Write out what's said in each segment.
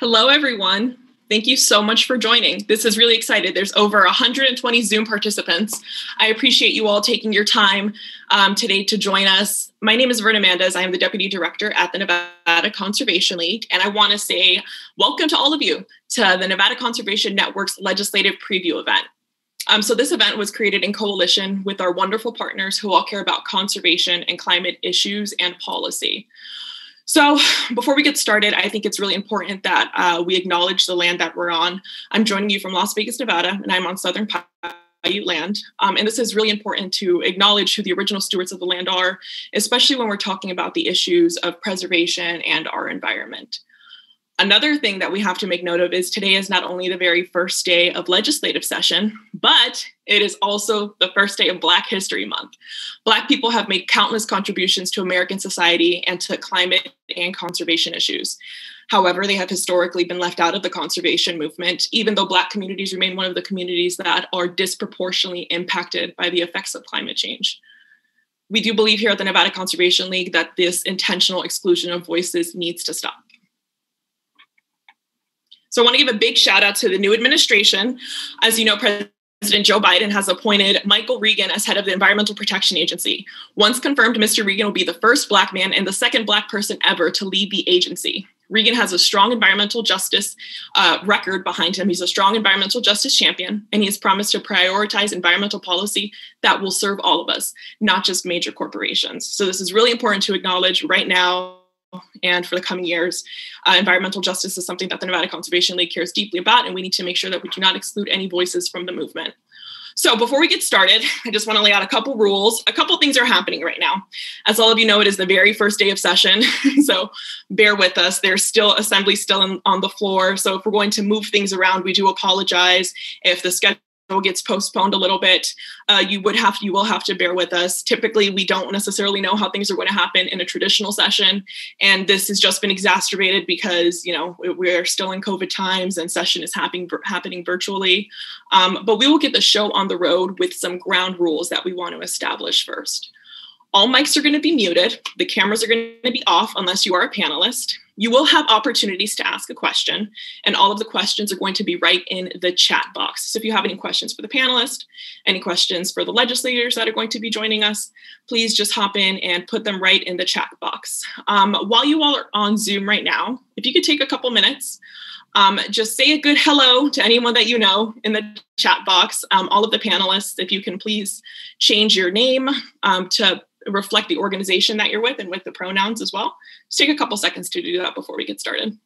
Hello, everyone. Thank you so much for joining. This is really excited. There's over 120 Zoom participants. I appreciate you all taking your time um, today to join us. My name is Verna Mandez. I am the Deputy Director at the Nevada Conservation League, and I want to say welcome to all of you to the Nevada Conservation Network's legislative preview event. Um, so, this event was created in coalition with our wonderful partners who all care about conservation and climate issues and policy. So, before we get started, I think it's really important that uh, we acknowledge the land that we're on. I'm joining you from Las Vegas, Nevada, and I'm on Southern Paiute land. Um, and this is really important to acknowledge who the original stewards of the land are, especially when we're talking about the issues of preservation and our environment. Another thing that we have to make note of is today is not only the very first day of legislative session, but it is also the first day of Black History Month. Black people have made countless contributions to American society and to climate and conservation issues. However, they have historically been left out of the conservation movement, even though Black communities remain one of the communities that are disproportionately impacted by the effects of climate change. We do believe here at the Nevada Conservation League that this intentional exclusion of voices needs to stop. So I want to give a big shout out to the new administration. As you know, President Joe Biden has appointed Michael Regan as head of the Environmental Protection Agency. Once confirmed, Mr. Regan will be the first Black man and the second Black person ever to lead the agency. Regan has a strong environmental justice uh, record behind him. He's a strong environmental justice champion, and he has promised to prioritize environmental policy that will serve all of us, not just major corporations. So, this is really important to acknowledge right now and for the coming years. Uh, environmental justice is something that the Nevada Conservation League cares deeply about, and we need to make sure that we do not exclude any voices from the movement. So, before we get started, I just want to lay out a couple rules. A couple things are happening right now. As all of you know, it is the very first day of session. so, bear with us. There's still assembly still in, on the floor. So, if we're going to move things around, we do apologize if the schedule gets postponed a little bit uh, you would have you will have to bear with us typically we don't necessarily know how things are going to happen in a traditional session and this has just been exacerbated because you know we're still in covid times and session is happening happening virtually um, but we will get the show on the road with some ground rules that we want to establish first all mics are going to be muted. The cameras are going to be off unless you are a panelist. You will have opportunities to ask a question, and all of the questions are going to be right in the chat box. So if you have any questions for the panelists, any questions for the legislators that are going to be joining us, please just hop in and put them right in the chat box. Um, while you all are on Zoom right now, if you could take a couple minutes, um, just say a good hello to anyone that you know in the chat box. Um, all of the panelists, if you can please change your name um, to reflect the organization that you're with and with the pronouns as well. Just take a couple seconds to do that before we get started.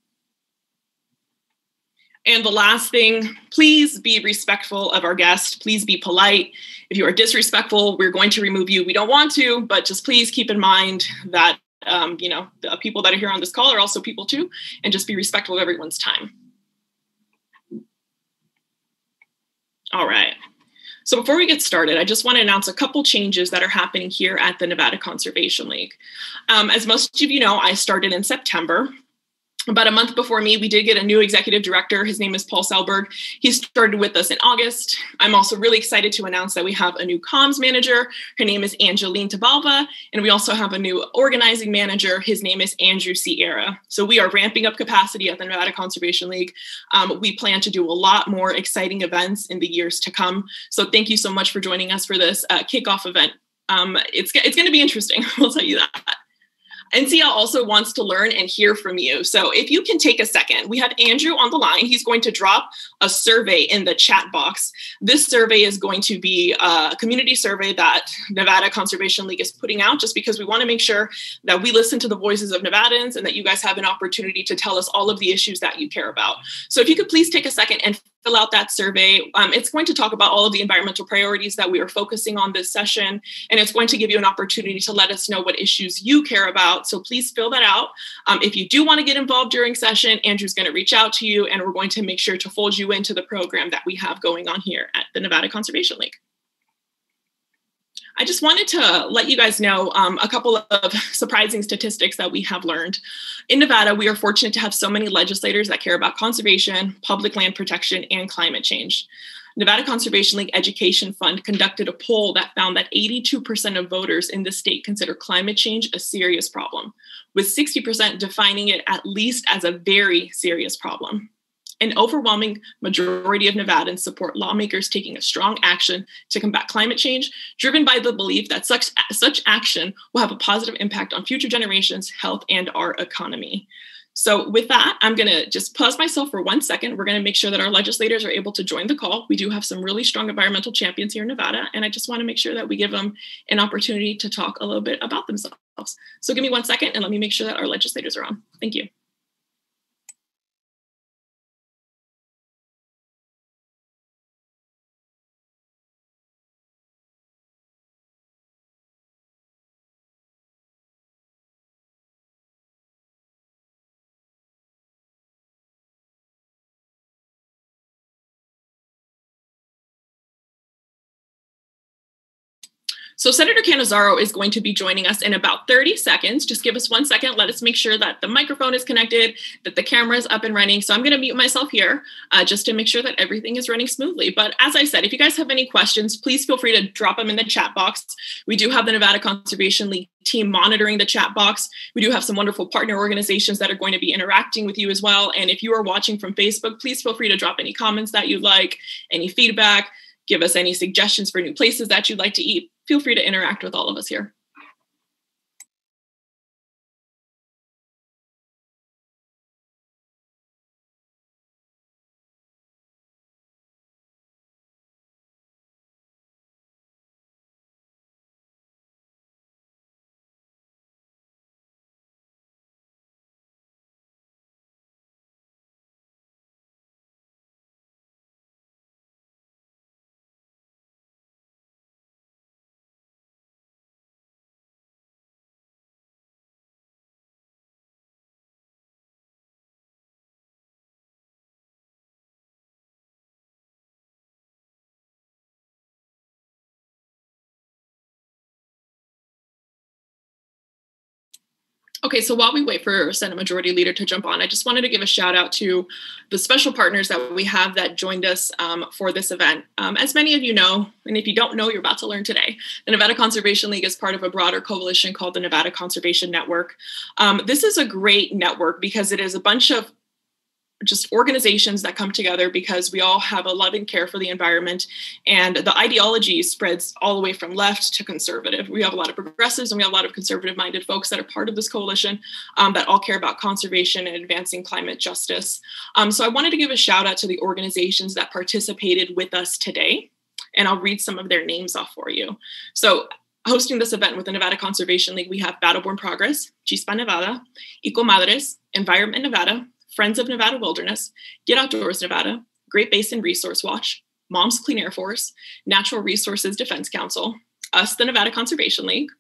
And the last thing, please be respectful of our guest. Please be polite. If you are disrespectful, we're going to remove you. We don't want to, but just please keep in mind that um, you know the people that are here on this call are also people too, and just be respectful of everyone's time. All right. So before we get started, I just want to announce a couple changes that are happening here at the Nevada Conservation League. Um, as most of you know, I started in September about a month before me, we did get a new executive director. His name is Paul Selberg. He started with us in August. I'm also really excited to announce that we have a new comms manager. Her name is Angeline Tabalva. And we also have a new organizing manager. His name is Andrew Sierra. So we are ramping up capacity at the Nevada Conservation League. Um, we plan to do a lot more exciting events in the years to come. So thank you so much for joining us for this uh, kickoff event. Um, it's, it's going to be interesting, I'll tell you that. NCL also wants to learn and hear from you. So if you can take a second, we have Andrew on the line. He's going to drop a survey in the chat box. This survey is going to be a community survey that Nevada Conservation League is putting out just because we want to make sure that we listen to the voices of Nevadans and that you guys have an opportunity to tell us all of the issues that you care about. So if you could please take a second and fill out that survey. Um, it's going to talk about all of the environmental priorities that we are focusing on this session, and it's going to give you an opportunity to let us know what issues you care about. So please fill that out. Um, if you do want to get involved during session, Andrew's going to reach out to you, and we're going to make sure to fold you into the program that we have going on here at the Nevada Conservation League. I just wanted to let you guys know um, a couple of surprising statistics that we have learned. In Nevada, we are fortunate to have so many legislators that care about conservation, public land protection, and climate change. Nevada Conservation League Education Fund conducted a poll that found that 82% of voters in the state consider climate change a serious problem, with 60% defining it at least as a very serious problem. An overwhelming majority of Nevadans support lawmakers taking a strong action to combat climate change, driven by the belief that such, such action will have a positive impact on future generations' health and our economy. So, with that, I'm going to just pause myself for one second. We're going to make sure that our legislators are able to join the call. We do have some really strong environmental champions here in Nevada, and I just want to make sure that we give them an opportunity to talk a little bit about themselves. So, give me one second and let me make sure that our legislators are on. Thank you. So Senator Cannizzaro is going to be joining us in about 30 seconds. Just give us one second. Let us make sure that the microphone is connected, that the camera is up and running. So I'm going to mute myself here uh, just to make sure that everything is running smoothly. But as I said, if you guys have any questions, please feel free to drop them in the chat box. We do have the Nevada Conservation League team monitoring the chat box. We do have some wonderful partner organizations that are going to be interacting with you as well. And if you are watching from Facebook, please feel free to drop any comments that you'd like, any feedback, give us any suggestions for new places that you'd like to eat feel free to interact with all of us here. Okay, so while we wait for Senate Majority Leader to jump on, I just wanted to give a shout out to the special partners that we have that joined us um, for this event. Um, as many of you know, and if you don't know, you're about to learn today, the Nevada Conservation League is part of a broader coalition called the Nevada Conservation Network. Um, this is a great network because it is a bunch of just organizations that come together because we all have a love and care for the environment. And the ideology spreads all the way from left to conservative. We have a lot of progressives and we have a lot of conservative minded folks that are part of this coalition um, that all care about conservation and advancing climate justice. Um, so i wanted to give a shout out to the organizations that participated with us today and i'll read some of their names off for you. So hosting this event with the Nevada Conservation League, we have Battleborn Progress, Chispa Nevada, Eco Madres, Environment Nevada, Friends of Nevada Wilderness, Get Outdoors Nevada, Great Basin Resource Watch, Moms Clean Air Force, Natural Resources Defense Council, us, the Nevada Conservation League,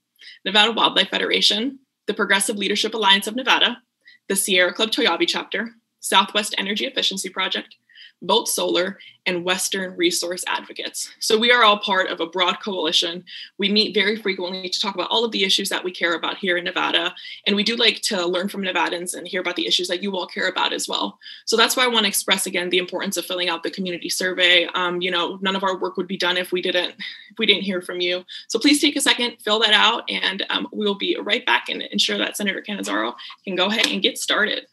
Nevada Wildlife Federation, the Progressive Leadership Alliance of Nevada, the Sierra Club Toiyabe chapter, Southwest Energy Efficiency Project, Vote Solar, and Western Resource Advocates. So we are all part of a broad coalition. We meet very frequently to talk about all of the issues that we care about here in Nevada. And we do like to learn from Nevadans and hear about the issues that you all care about as well. So that's why I want to express again the importance of filling out the community survey. Um, you know, none of our work would be done if we didn't if we didn't hear from you. So please take a second, fill that out, and um, we will be right back and ensure that Senator Cannizzaro can go ahead and get started.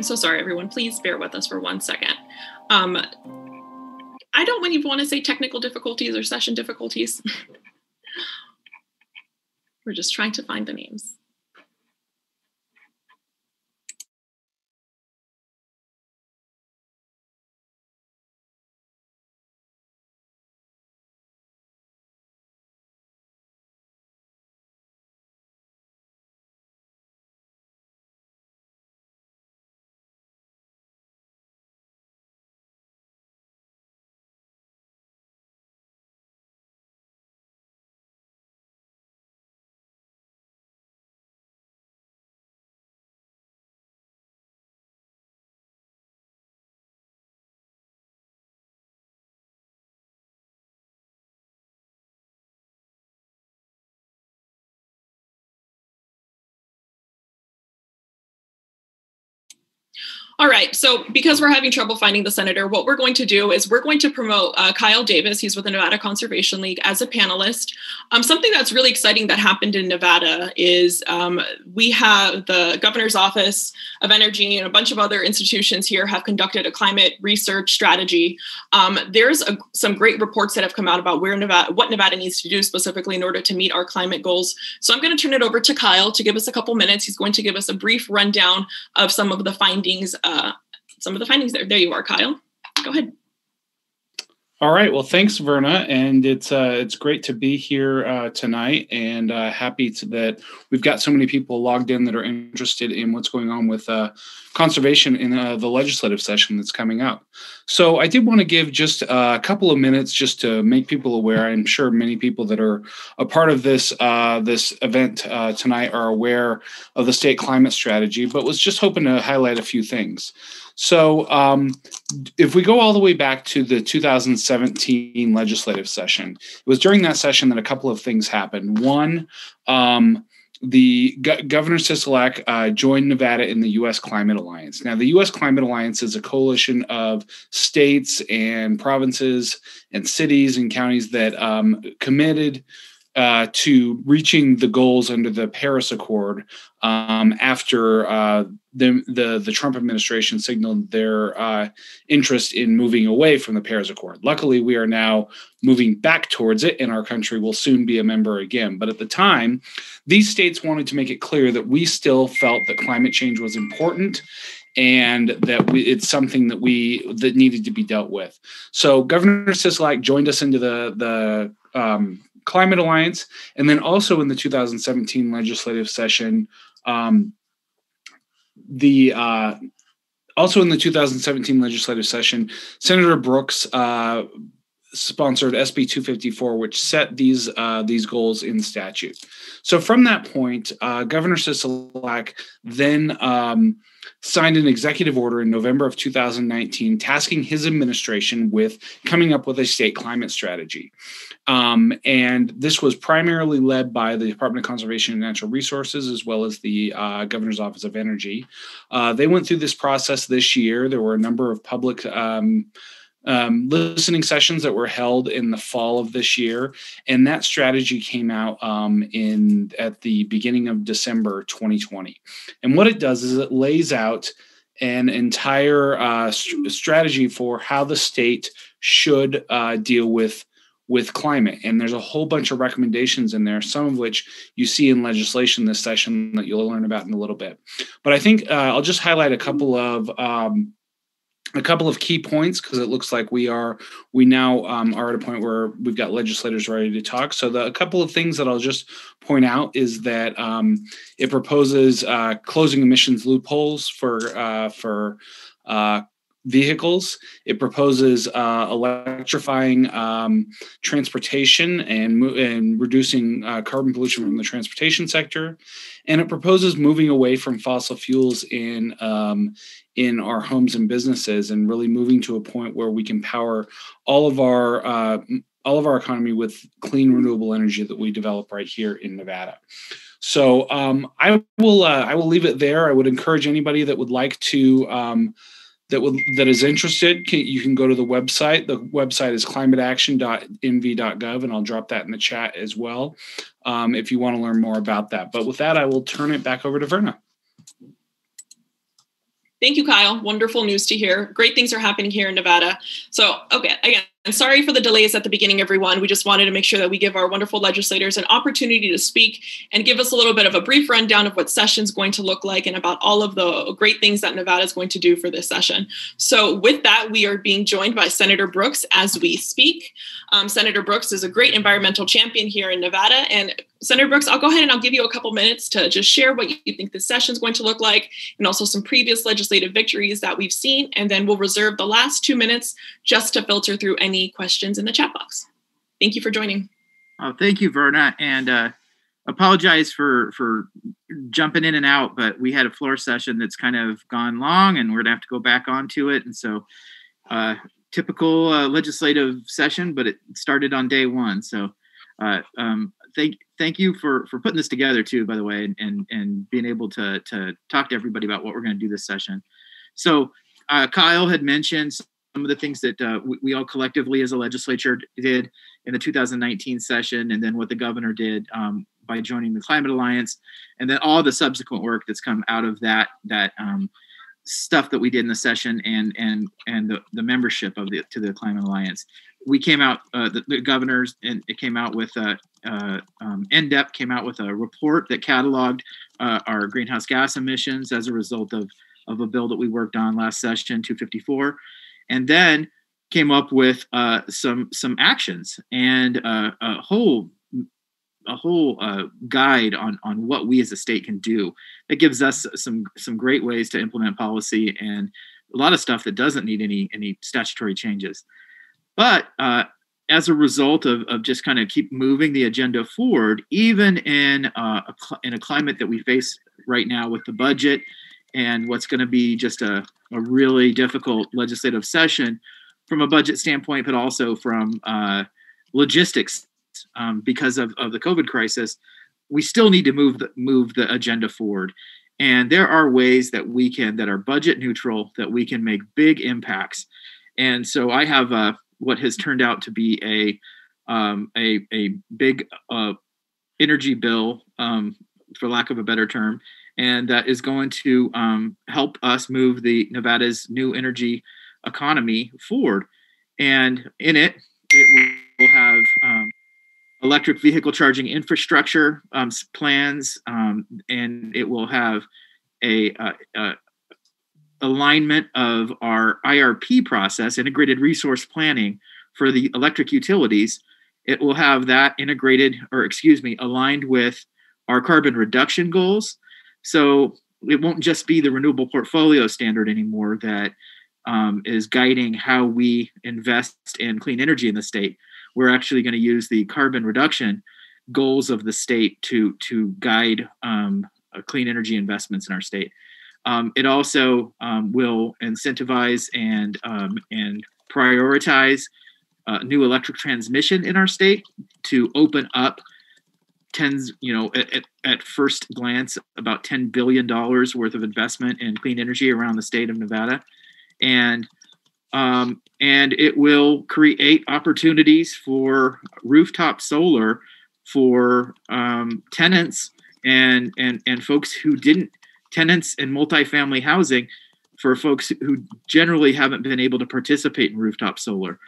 I'm so sorry, everyone. Please bear with us for one second. Um, I don't even want to say technical difficulties or session difficulties. We're just trying to find the names. All right. So, because we're having trouble finding the senator, what we're going to do is we're going to promote uh, Kyle Davis. He's with the Nevada Conservation League as a panelist. Um, something that's really exciting that happened in Nevada is um, we have the governor's office of energy and a bunch of other institutions here have conducted a climate research strategy. Um, there's a, some great reports that have come out about where Nevada, what Nevada needs to do specifically in order to meet our climate goals. So, I'm going to turn it over to Kyle to give us a couple minutes. He's going to give us a brief rundown of some of the findings uh, Uh, some of the findings there. There you are, Kyle. Go ahead. All right. Well, thanks, Verna, and it's uh, it's great to be here uh, tonight, and uh, happy to, that we've got so many people logged in that are interested in what's going on with uh, conservation in uh, the legislative session that's coming up. So, I did want to give just a couple of minutes just to make people aware. I'm sure many people that are a part of this uh, this event tonight are aware of the state climate strategy, but was just hoping to highlight a few things. So, um, if we go all the way back to the 2017 legislative session, it was during that session that a couple of things happened. One, um, the Go- Governor Sisolak uh, joined Nevada in the U.S. Climate Alliance. Now, the U.S. Climate Alliance is a coalition of states and provinces and cities and counties that um, committed uh, to reaching the goals under the Paris Accord um, after uh, the, the, the Trump administration signaled their uh, interest in moving away from the Paris Accord. Luckily, we are now moving back towards it, and our country will soon be a member again. But at the time, these states wanted to make it clear that we still felt that climate change was important and that we, it's something that we that needed to be dealt with. So Governor Sisolak joined us into the the um, Climate Alliance, and then also in the 2017 legislative session, um, the uh, also in the 2017 legislative session, Senator Brooks uh, sponsored SB 254, which set these uh, these goals in statute. So from that point, uh, Governor Sisolak then um, signed an executive order in November of 2019 tasking his administration with coming up with a state climate strategy. Um, and this was primarily led by the Department of Conservation and Natural Resources as well as the uh, Governor's Office of Energy. Uh, they went through this process this year. There were a number of public um, um, listening sessions that were held in the fall of this year, and that strategy came out um, in at the beginning of December 2020. And what it does is it lays out an entire uh, st- strategy for how the state should uh, deal with with climate. And there's a whole bunch of recommendations in there, some of which you see in legislation this session that you'll learn about in a little bit. But I think uh, I'll just highlight a couple of um, a couple of key points because it looks like we are we now um, are at a point where we've got legislators ready to talk so the, a couple of things that i'll just point out is that um, it proposes uh, closing emissions loopholes for uh, for uh, vehicles. It proposes uh, electrifying um, transportation and, and reducing uh, carbon pollution from the transportation sector, and it proposes moving away from fossil fuels in um, in our homes and businesses, and really moving to a point where we can power all of our uh, all of our economy with clean renewable energy that we develop right here in Nevada. So um, I will uh, I will leave it there. I would encourage anybody that would like to um, that would that is interested, can, you can go to the website. The website is climateaction.nv.gov, and I'll drop that in the chat as well um, if you want to learn more about that. But with that, I will turn it back over to Verna. Thank you, Kyle. Wonderful news to hear. Great things are happening here in Nevada. So, okay, again, and sorry for the delays at the beginning, everyone. We just wanted to make sure that we give our wonderful legislators an opportunity to speak and give us a little bit of a brief rundown of what session's going to look like and about all of the great things that Nevada is going to do for this session. So, with that, we are being joined by Senator Brooks as we speak. Um, Senator Brooks is a great environmental champion here in Nevada. And Senator Brooks, I'll go ahead and I'll give you a couple minutes to just share what you think this session is going to look like and also some previous legislative victories that we've seen. And then we'll reserve the last two minutes just to filter through any any questions in the chat box. Thank you for joining. Oh, thank you, Verna, and uh, apologize for for jumping in and out, but we had a floor session that's kind of gone long, and we're gonna have to go back onto it. And so, uh, typical uh, legislative session, but it started on day one. So, uh, um, thank thank you for for putting this together too, by the way, and and, and being able to to talk to everybody about what we're to do this session. So, uh, Kyle had mentioned some of the things that uh, we, we, all collectively as a legislature did in the 2019 session, and then what the governor did um, by joining the Climate Alliance, and then all the subsequent work that's come out of that that um, stuff that we did in the session and and and the, the membership of the to the Climate Alliance. We came out, uh, the, the, governors, and it came out with a uh, um, came out with a report that cataloged uh, our greenhouse gas emissions as a result of of a bill that we worked on last session, 254 and then came up with uh, some some actions and uh, a whole a whole uh, guide on on what we as a state can do that gives us some some great ways to implement policy and a lot of stuff that doesn't need any any statutory changes. But uh, as a result of, of just kind of keep moving the agenda forward even in uh, a in a climate that we face right now with the budget and what's going to be just a, a really difficult legislative session from a budget standpoint, but also from uh, logistics um, because of, of the COVID crisis. We still need to move the, move the agenda forward. And there are ways that we can, that are budget neutral, that we can make big impacts. And so I have uh, what has turned out to be a, um, a, a big uh, energy bill, um, for lack of a better term, and that is going to um, help us move the Nevada's new energy economy forward. And in it, it will have um, electric vehicle charging infrastructure um, plans, um, and it will have a, a, a, alignment of our IRP process, integrated resource planning for the electric utilities. It will have that integrated, or excuse me, aligned with our carbon reduction goals so it won't just be the renewable portfolio standard anymore that um, is guiding how we invest in clean energy in the state. We're actually going to use the carbon reduction goals of the state to to guide um, uh, clean energy investments in our state. Um, it also um, will incentivize and um, and prioritize uh, new electric transmission in our state to open up tens, you know, at, at first glance, about $10 billion worth of investment in clean energy around the state of Nevada. And um, and it will create opportunities for rooftop solar for um, tenants and and and folks who didn't tenants in multifamily housing for folks who generally haven't been able to participate in rooftop solar.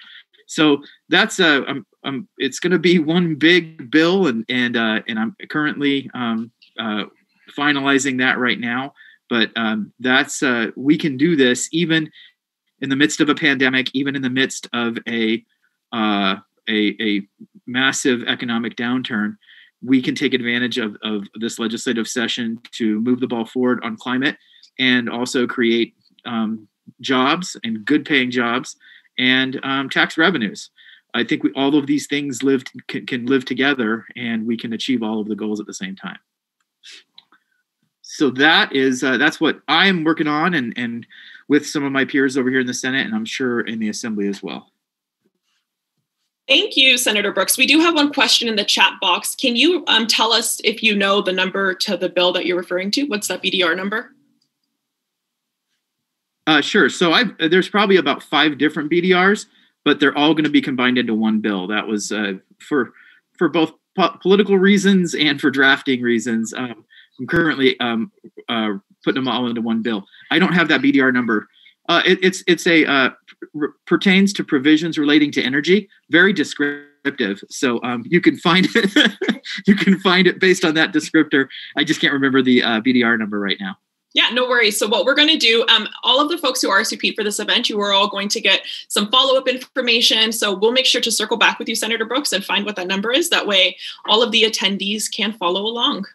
So that's a um, um, it's going to be one big bill, and and uh, and I'm currently um, uh, finalizing that right now. But um, that's uh, we can do this even in the midst of a pandemic, even in the midst of a uh, a, a massive economic downturn. We can take advantage of, of this legislative session to move the ball forward on climate and also create um, jobs and good paying jobs and um, tax revenues. I think we, all of these things live can, can live together, and we can achieve all of the goals at the same time. So that is uh, that's what I'm working on, and and with some of my peers over here in the Senate, and I'm sure in the Assembly as well. Thank you, Senator Brooks. We do have one question in the chat box. Can you um, tell us if you know the number to the bill that you're referring to? What's that BDR number? Uh, sure. So I there's probably about five different BDRs, but they're all going to be combined into one bill. That was uh, for for both po- political reasons and for drafting reasons. Um, I'm currently um, uh, putting them all into one bill. I don't have that BDR number. Uh, it, it's it's a uh, r- pertains to provisions relating to energy. Very descriptive. So um, you can find it. you can find it based on that descriptor. I just can't remember the uh, BDR number right now. Yeah, no worries. So what we're going to do, um, all of the folks who RSVP for this event, you are all going to get some follow-up information. So we'll make sure to circle back with you, Senator Brooks, and find what that number is. That way, all of the attendees can follow along.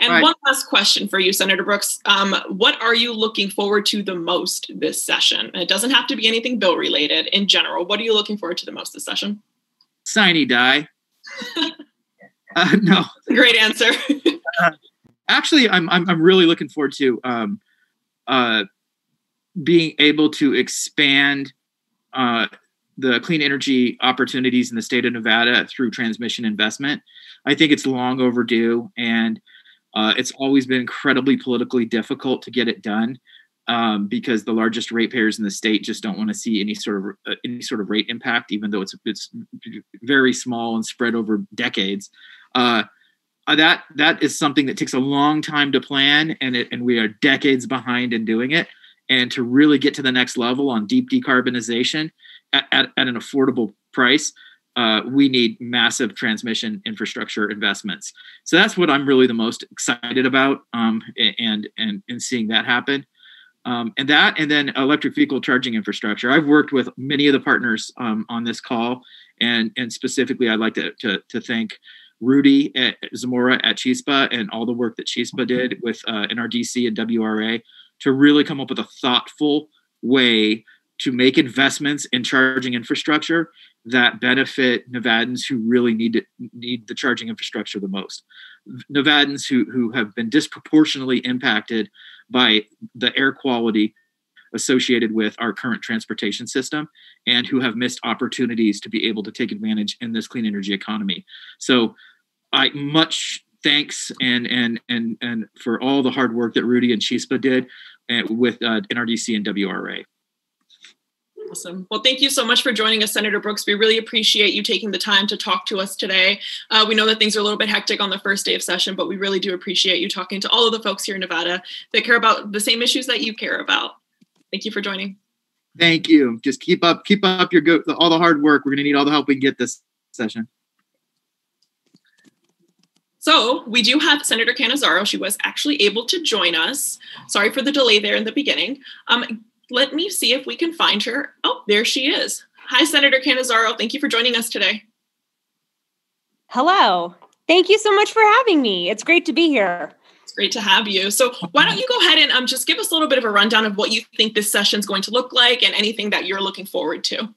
And right. one last question for you, Senator Brooks. Um, what are you looking forward to the most this session? And it doesn't have to be anything bill related. In general, what are you looking forward to the most this session? Sine die. uh, no. Great answer. uh, actually, I'm, I'm, I'm really looking forward to um, uh, being able to expand uh, the clean energy opportunities in the state of Nevada through transmission investment. I think it's long overdue, and uh, it's always been incredibly politically difficult to get it done um, because the largest ratepayers in the state just don't want to see any sort of uh, any sort of rate impact, even though it's it's very small and spread over decades. Uh, uh, that that is something that takes a long time to plan, and it, and we are decades behind in doing it. And to really get to the next level on deep decarbonization at, at, at an affordable price, uh, we need massive transmission infrastructure investments. So that's what I'm really the most excited about, um, and and and seeing that happen. Um, and that, and then electric vehicle charging infrastructure. I've worked with many of the partners um, on this call, and and specifically, I'd like to to, to thank Rudy at Zamora at Chispa and all the work that Chispa did with uh, NRDC and WRA to really come up with a thoughtful way to make investments in charging infrastructure that benefit Nevadans who really need it, need the charging infrastructure the most. Nevadans who who have been disproportionately impacted by the air quality associated with our current transportation system and who have missed opportunities to be able to take advantage in this clean energy economy. So I much thanks and and and and for all the hard work that Rudy and Chispa did uh, with uh, NRDC and WRA. Awesome. Well, thank you so much for joining us, Senator Brooks. We really appreciate you taking the time to talk to us today. Uh, we know that things are a little bit hectic on the first day of session, but we really do appreciate you talking to all of the folks here in Nevada that care about the same issues that you care about. Thank you for joining. Thank you. Just keep up, keep up your go, all the hard work. We're going to need all the help we can get this session. So we do have Senator Cannizzaro. She was actually able to join us. Sorry for the delay there in the beginning. Um, let me see if we can find her. Oh, there she is. Hi, Senator Cannizzaro. Thank you for joining us today. Hello. Thank you so much for having me. It's great to be here. It's great to have you. So, why don't you go ahead and um, just give us a little bit of a rundown of what you think this session is going to look like and anything that you're looking forward to?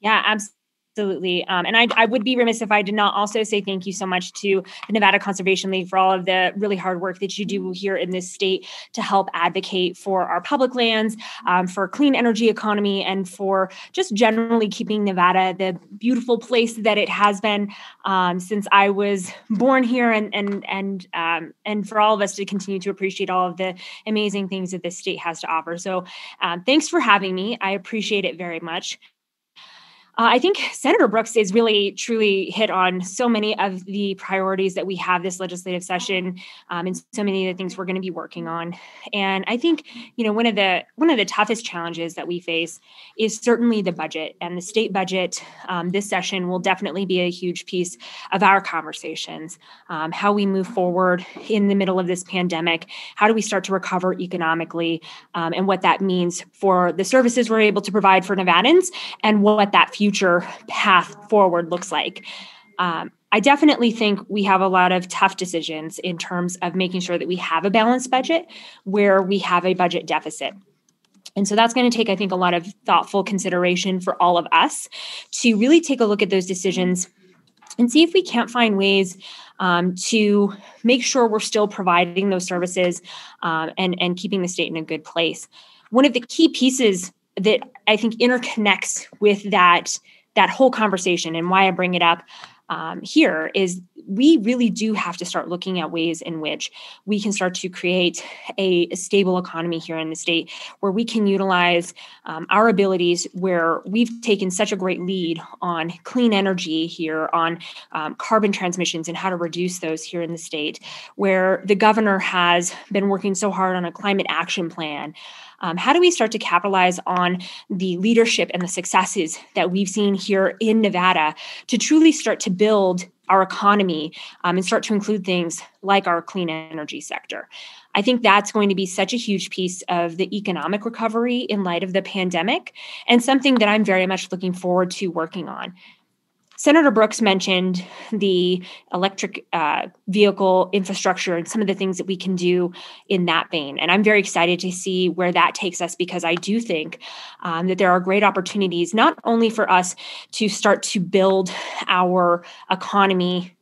Yeah, absolutely Absolutely. Um, and I, I, would be remiss if I did not also say thank you so much to the Nevada Conservation League for all of the really hard work that you do here in this state to help advocate for our public lands, um, for clean energy economy, and for just generally keeping Nevada the beautiful place that it has been um, since I was born here, and and and um, and for all of us to continue to appreciate all of the amazing things that this state has to offer. So, um, thanks for having me. I appreciate it very much. Uh, I think Senator Brooks is really truly hit on so many of the priorities that we have this legislative session, um, and so many of the things we're going to be working on. And I think you know one of the one of the toughest challenges that we face is certainly the budget and the state budget. Um, this session will definitely be a huge piece of our conversations. Um, how we move forward in the middle of this pandemic, how do we start to recover economically, um, and what that means for the services we're able to provide for Nevadans, and what that future future path forward looks like. Um, I definitely think we have a lot of tough decisions in terms of making sure that we have a balanced budget where we have a budget deficit. And so that's going to take, I think, a lot of thoughtful consideration for all of us to really take a look at those decisions and see if we can't find ways um, to make sure we're still providing those services um, and, and keeping the state in a good place. One of the key pieces that I think interconnects with that that whole conversation and why I bring it up um, here is we really do have to start looking at ways in which we can start to create a, stable economy here in the state where we can utilize um, our abilities where we've taken such a great lead on clean energy here, on um, carbon transmissions and how to reduce those here in the state, where the governor has been working so hard on a climate action plan. Um, how do we start to capitalize on the leadership and the successes that we've seen here in Nevada to truly start to build our economy um, and start to include things like our clean energy sector? I think that's going to be such a huge piece of the economic recovery in light of the pandemic and something that I'm very much looking forward to working on. Senator Brooks mentioned the electric uh, vehicle infrastructure and some of the things that we can do in that vein. And I'm very excited to see where that takes us because I do think um, that there are great opportunities, not only for us to start to build our economy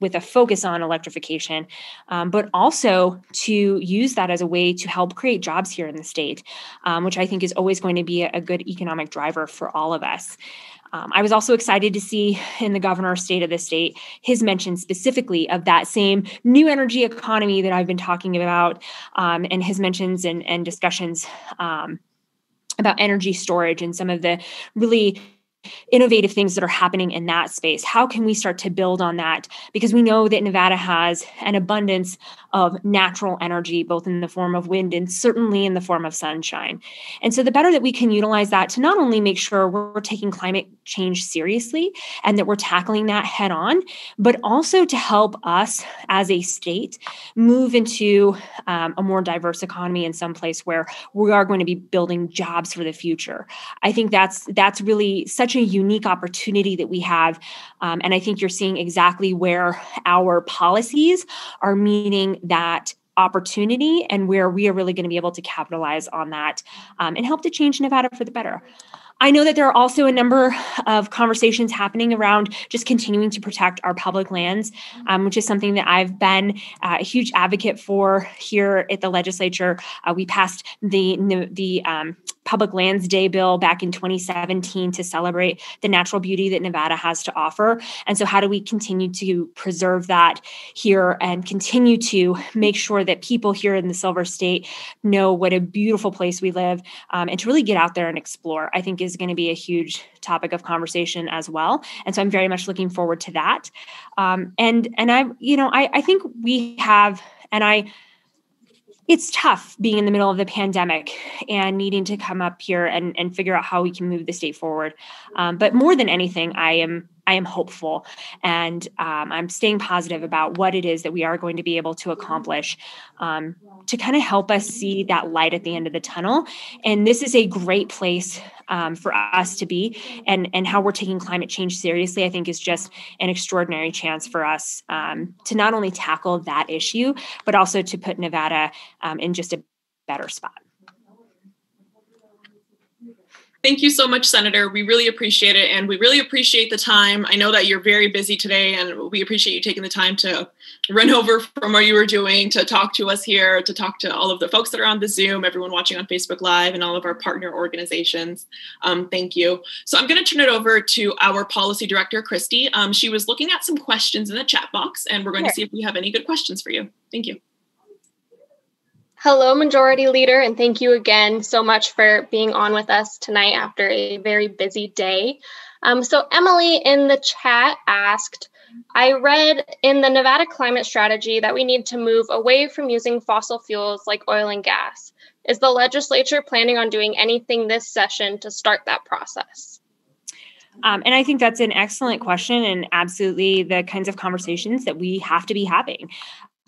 with a focus on electrification, um, but also to use that as a way to help create jobs here in the state, um, which I think is always going to be a, a good economic driver for all of us. Um, I was also excited to see in the governor's state of the state his mention specifically of that same new energy economy that I've been talking about, um, and his mentions and, and discussions um, about energy storage and some of the really innovative things that are happening in that space. How can we start to build on that? Because we know that Nevada has an abundance of natural energy, both in the form of wind and certainly in the form of sunshine. And so, the better that we can utilize that to not only make sure we're taking climate change seriously and that we're tackling that head on, but also to help us as a state move into um, a more diverse economy in some place where we are going to be building jobs for the future. I think that's that's really such a unique opportunity that we have. Um, and I think you're seeing exactly where our policies are meeting that opportunity and where we are really going to be able to capitalize on that um, and help to change Nevada for the better. I know that there are also a number of conversations happening around just continuing to protect our public lands, um, which is something that I've been uh, a huge advocate for here at the legislature. Uh, we passed the the um, Public Lands Day bill back in 2017 to celebrate the natural beauty that Nevada has to offer. And so, how do we continue to preserve that here and continue to make sure that people here in the Silver State know what a beautiful place we live um, and to really get out there and explore? I think is going to be a huge topic of conversation as well. And so, I'm very much looking forward to that. Um, and and I, you know, I, I think we have, and I it's tough being in the middle of the pandemic and needing to come up here and, and figure out how we can move the state forward. Um, but more than anything, I am I am hopeful. And um, I'm staying positive about what it is that we are going to be able to accomplish um, to kind of help us see that light at the end of the tunnel. And this is a great place um, for us to be. And and how we're taking climate change seriously i think is just an extraordinary chance for us um, to not only tackle that issue but also to put nevada um, in just a better spot Thank you so much, Senator. We really appreciate it. And we really appreciate the time. I know that you're very busy today, and we appreciate you taking the time to run over from what you were doing to talk to us here, to talk to all of the folks that are on the Zoom, everyone watching on Facebook Live, and all of our partner organizations. Um, thank you. So I'm going to turn it over to our policy director, Christy. Um, she was looking at some questions in the chat box, and we're going sure. to see if we have any good questions for you. Thank you. Hello, Majority Leader, and thank you again so much for being on with us tonight after a very busy day. Um, so, Emily in the chat asked, I read in the Nevada climate strategy that we need to move away from using fossil fuels like oil and gas. Is the legislature planning on doing anything this session to start that process? Um, and I think that's an excellent question and absolutely the kinds of conversations that we have to be having.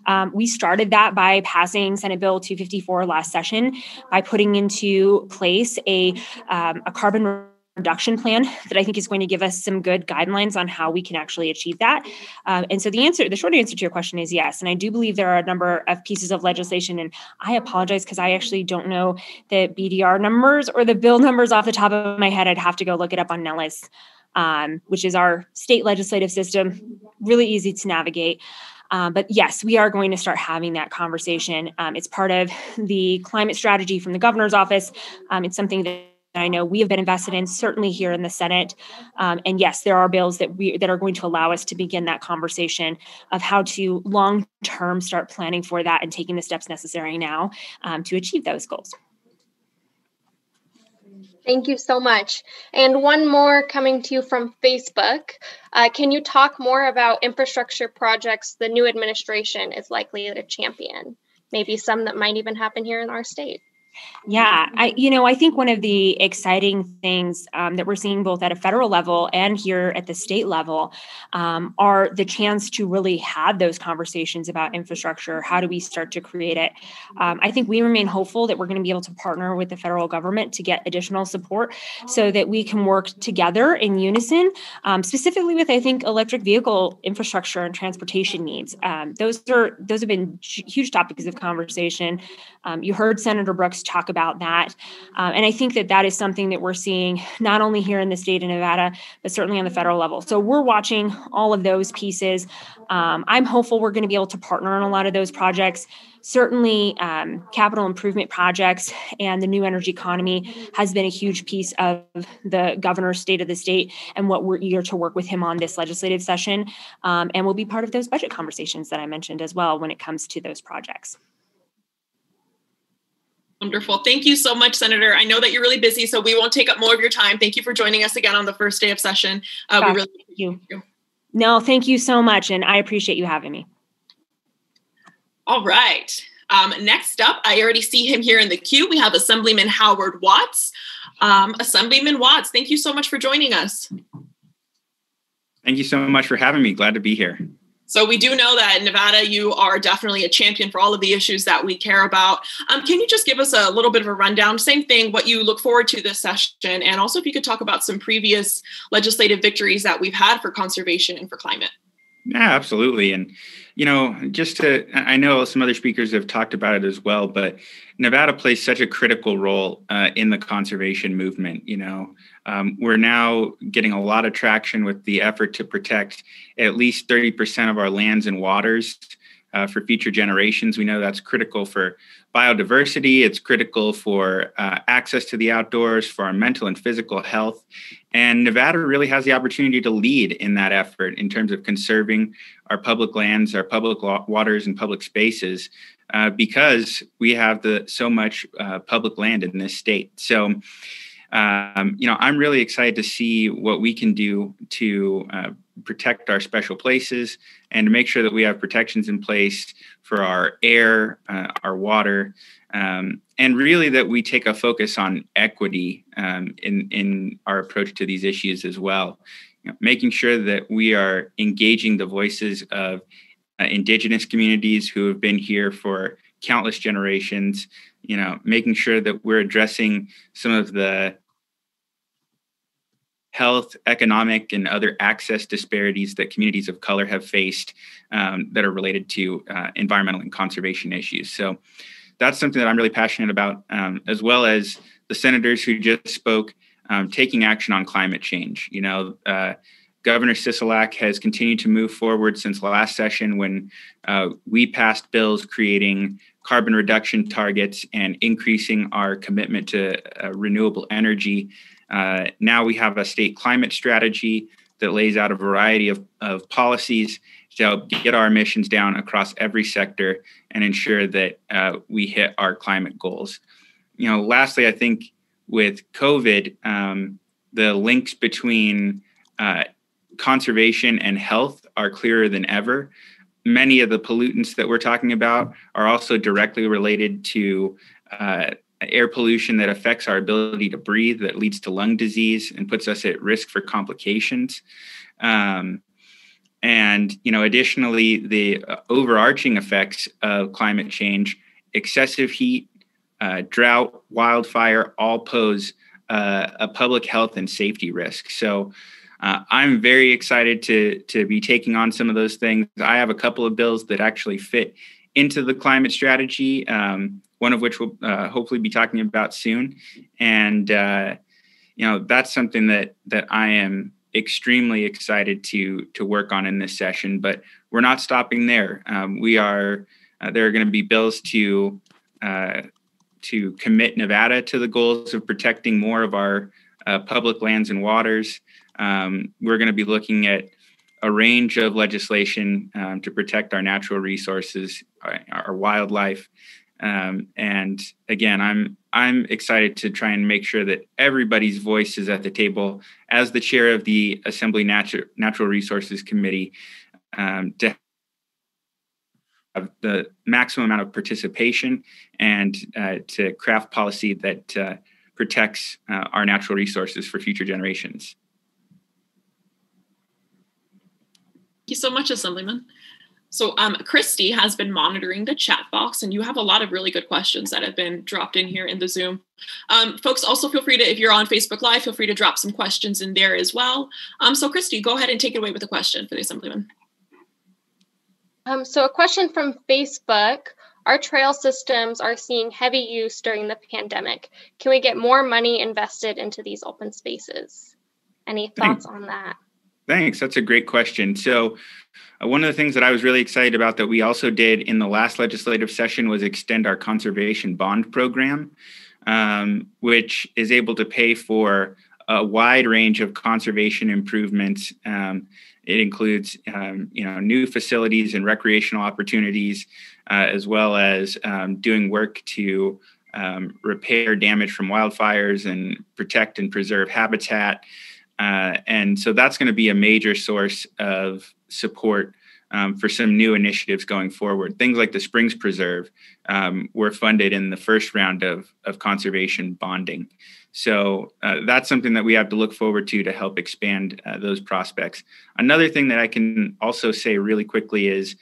Um, we started that by passing Senate Bill 254 last session by putting into place a, um, a carbon reduction plan that I think is going to give us some good guidelines on how we can actually achieve that. Um, and so the answer, the short answer to your question is yes. And I do believe there are a number of pieces of legislation, and I apologize because I actually don't know the BDR numbers or the bill numbers off the top of my head. I'd have to go look it up on NELIS, um, which is our state legislative system. Really easy to navigate. Um, but yes, we are going to start having that conversation. Um, it's part of the climate strategy from the governor's office. Um, it's something that I know we have been invested in, certainly here in the Senate. Um, and yes, there are bills that we that are going to allow us to begin that conversation of how to long term start planning for that and taking the steps necessary now um, to achieve those goals. Thank you so much. And one more coming to you from Facebook. Uh, can you talk more about infrastructure projects the new administration is likely to champion? Maybe some that might even happen here in our state. Yeah, I you know I think one of the exciting things um, that we're seeing both at a federal level and here at the state level um, are the chance to really have those conversations about infrastructure. How do we start to create it? Um, I think we remain hopeful that we're going to be able to partner with the federal government to get additional support so that we can work together in unison, um, specifically with I think electric vehicle infrastructure and transportation needs. Um, those are those have been huge topics of conversation. Um, you heard Senator Brooks talk about that. Um, and I think that that is something that we're seeing not only here in the state of Nevada, but certainly on the federal level. So we're watching all of those pieces. Um, I'm hopeful we're going to be able to partner on a lot of those projects. Certainly, um, capital improvement projects and the new energy economy has been a huge piece of the governor's state of the state and what we're eager to work with him on this legislative session. Um, and will be part of those budget conversations that I mentioned as well when it comes to those projects. Wonderful. Thank you so much, Senator. I know that you're really busy, so we won't take up more of your time. Thank you for joining us again on the first day of session. Uh, we really thank you. you. No, thank you so much, and I appreciate you having me. All right. Um, next up, I already see him here in the queue. We have Assemblyman Howard Watts. Um, Assemblyman Watts, thank you so much for joining us. Thank you so much for having me. Glad to be here. So we do know that in Nevada, you are definitely a champion for all of the issues that we care about. Um, can you just give us a little bit of a rundown? Same thing, what you look forward to this session, and also if you could talk about some previous legislative victories that we've had for conservation and for climate. Yeah, absolutely. And, you know, just to, I know some other speakers have talked about it as well, but Nevada plays such a critical role uh, in the conservation movement. You know, um, we're now getting a lot of traction with the effort to protect at least 30% of our lands and waters uh, for future generations. We know that's critical for biodiversity, it's critical for uh, access to the outdoors, for our mental and physical health. And Nevada really has the opportunity to lead in that effort in terms of conserving our public lands, our public waters, and public spaces. Uh, because we have the so much uh, public land in this state. So, um, you know, I'm really excited to see what we can do to uh, protect our special places and to make sure that we have protections in place for our air, uh, our water, um, and really that we take a focus on equity um, in in our approach to these issues as well. You know, making sure that we are engaging the voices of uh, indigenous communities who have been here for countless generations. You know, making sure that we're addressing some of the health, economic, and other access disparities that communities of color have faced um, that are related to uh, environmental and conservation issues. So that's something that I'm really passionate about, um, as well as the senators who just spoke, um, taking action on climate change. You know, uh, Governor Sisolak has continued to move forward since last session when uh, we passed bills creating carbon reduction targets and increasing our commitment to uh, renewable energy uh, now we have a state climate strategy that lays out a variety of, of policies to help get our emissions down across every sector and ensure that uh, we hit our climate goals. You know, lastly, I think with COVID, um, the links between uh, conservation and health are clearer than ever. Many of the pollutants that we're talking about are also directly related to uh, air pollution that affects our ability to breathe, that leads to lung disease and puts us at risk for complications. Um, and you know, additionally, the uh, overarching effects of climate change, excessive heat, uh, drought, wildfire, all pose uh, a public health and safety risk. So. Uh, I'm very excited to to be taking on some of those things. I have a couple of bills that actually fit into the climate strategy. Um, one of which we'll uh, hopefully be talking about soon. And uh, you know that's something that that I am extremely excited to to work on in this session. But we're not stopping there. Um, we are uh, there are going to be bills to uh, to commit Nevada to the goals of protecting more of our uh, public lands and waters. Um, we're going to be looking at a range of legislation um, to protect our natural resources, our, our wildlife, um, and again, I'm I'm excited to try and make sure that everybody's voice is at the table. As the chair of the Assembly Natural Natural Resources Committee, um, to have the maximum amount of participation and uh, to craft policy that uh, protects uh, our natural resources for future generations. Thank you so much, Assemblyman. So, um, Christy has been monitoring the chat box, and you have a lot of really good questions that have been dropped in here in the Zoom. Um, folks, also feel free to, if you're on Facebook Live, feel free to drop some questions in there as well. Um, so, Christy, go ahead and take it away with a question for the Assemblyman. Um, so, a question from Facebook Our trail systems are seeing heavy use during the pandemic. Can we get more money invested into these open spaces? Any thoughts on that? Thanks. That's a great question. So, uh, one of the things that I was really excited about that we also did in the last legislative session was extend our conservation bond program, um, which is able to pay for a wide range of conservation improvements. Um, it includes, um, you know, new facilities and recreational opportunities, uh, as well as um, doing work to um, repair damage from wildfires and protect and preserve habitat. Uh, and so that's going to be a major source of support um, for some new initiatives going forward. Things like the Springs Preserve um, were funded in the first round of, of conservation bonding. So uh, that's something that we have to look forward to to help expand uh, those prospects. Another thing that I can also say really quickly is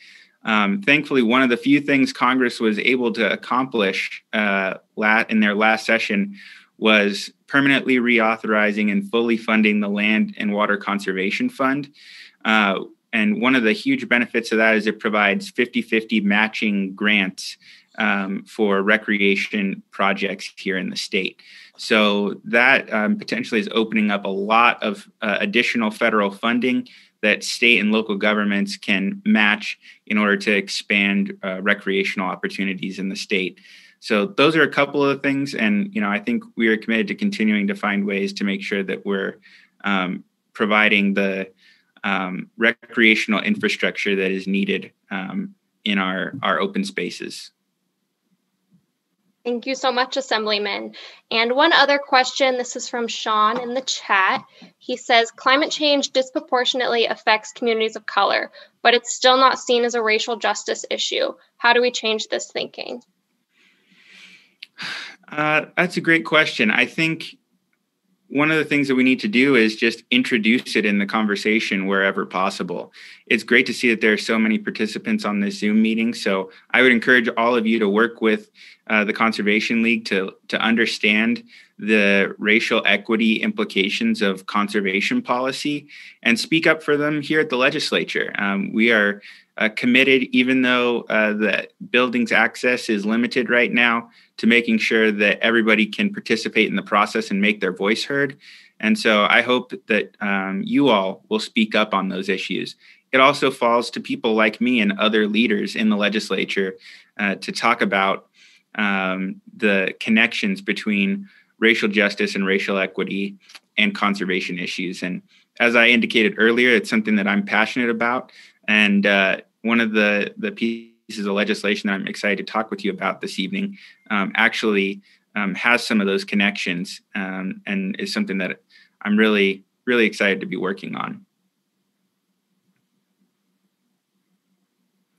um, thankfully, one of the few things Congress was able to accomplish uh, in their last session was permanently reauthorizing and fully funding the Land and Water Conservation Fund. Uh, and one of the huge benefits of that is it provides 50 50 matching grants um, for recreation projects here in the state. So that um, potentially is opening up a lot of uh, additional federal funding that state and local governments can match in order to expand uh, recreational opportunities in the state. So those are a couple of things, and you know I think we are committed to continuing to find ways to make sure that we're um, providing the um, recreational infrastructure that is needed um, in our our open spaces. Thank you so much, Assemblyman. And one other question this is from Sean in the chat. He says climate change disproportionately affects communities of color, but it's still not seen as a racial justice issue. How do we change this thinking? Uh, that's a great question. I think one of the things that we need to do is just introduce it in the conversation wherever possible. It's great to see that there are so many participants on this Zoom meeting. So I would encourage all of you to work with uh, the Conservation League to, to understand the racial equity implications of conservation policy and speak up for them here at the legislature. Um, we are uh, committed, even though uh, the building's access is limited right now, to making sure that everybody can participate in the process and make their voice heard. And so I hope that um, you all will speak up on those issues. It also falls to people like me and other leaders in the legislature uh, to talk about um, the connections between racial justice and racial equity and conservation issues. And as I indicated earlier, it's something that I'm passionate about. And uh, one of the the pieces of legislation that I'm excited to talk with you about this evening um, actually um, has some of those connections um, and is something that I'm really really excited to be working on.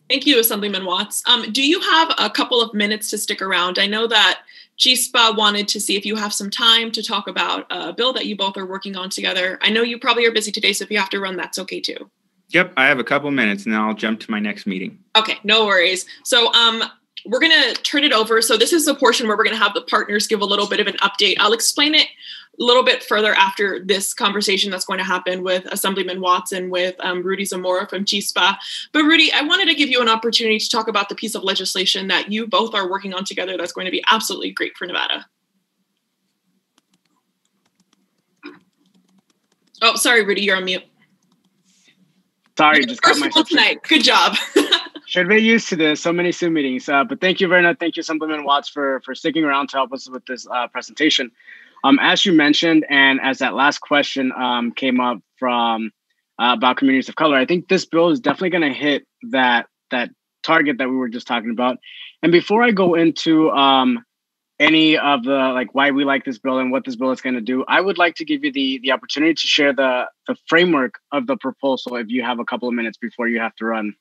Thank you, Assemblyman Watts. Um, do you have a couple of minutes to stick around? I know that Chispa wanted to see if you have some time to talk about a bill that you both are working on together. I know you probably are busy today, so if you have to run, that's okay too. Yep, I have a couple minutes and then I'll jump to my next meeting. Okay, no worries. So um we're going to turn it over. So this is the portion where we're going to have the partners give a little bit of an update. I'll explain it a little bit further after this conversation that's going to happen with Assemblyman Watson with um, Rudy Zamora from Chispa. But Rudy, I wanted to give you an opportunity to talk about the piece of legislation that you both are working on together that's going to be absolutely great for Nevada. Oh, sorry, Rudy, you're on mute. Sorry, just cut myself. tonight. Good job. should be used to this. So many Zoom meetings. Uh, but thank you, Verna. Thank you, Assemblyman Watts, for for sticking around to help us with this uh, presentation. Um, as you mentioned, and as that last question um, came up from uh, about communities of color, I think this bill is definitely going to hit that that target that we were just talking about. And before I go into um, any of the like why we like this bill and what this bill is going to do, I would like to give you the the opportunity to share the the framework of the proposal if you have a couple of minutes before you have to run.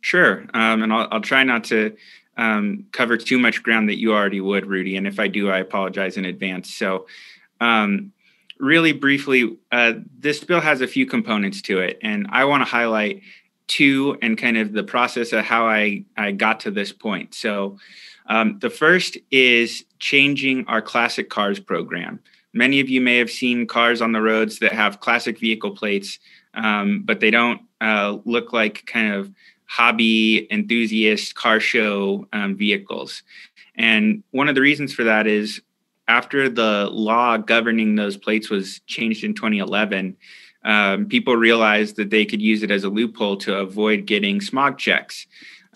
Sure, um, and I'll, I'll try not to um, cover too much ground that you already would, Rudy. And if I do, I apologize in advance. So, um, really briefly, uh, this bill has a few components to it, and I want to highlight two and kind of the process of how I I got to this point. So. Um, the first is changing our classic cars program. Many of you may have seen cars on the roads that have classic vehicle plates, um, but they don't uh, look like kind of hobby enthusiast car show um, vehicles. And one of the reasons for that is after the law governing those plates was changed in 2011, um, people realized that they could use it as a loophole to avoid getting smog checks.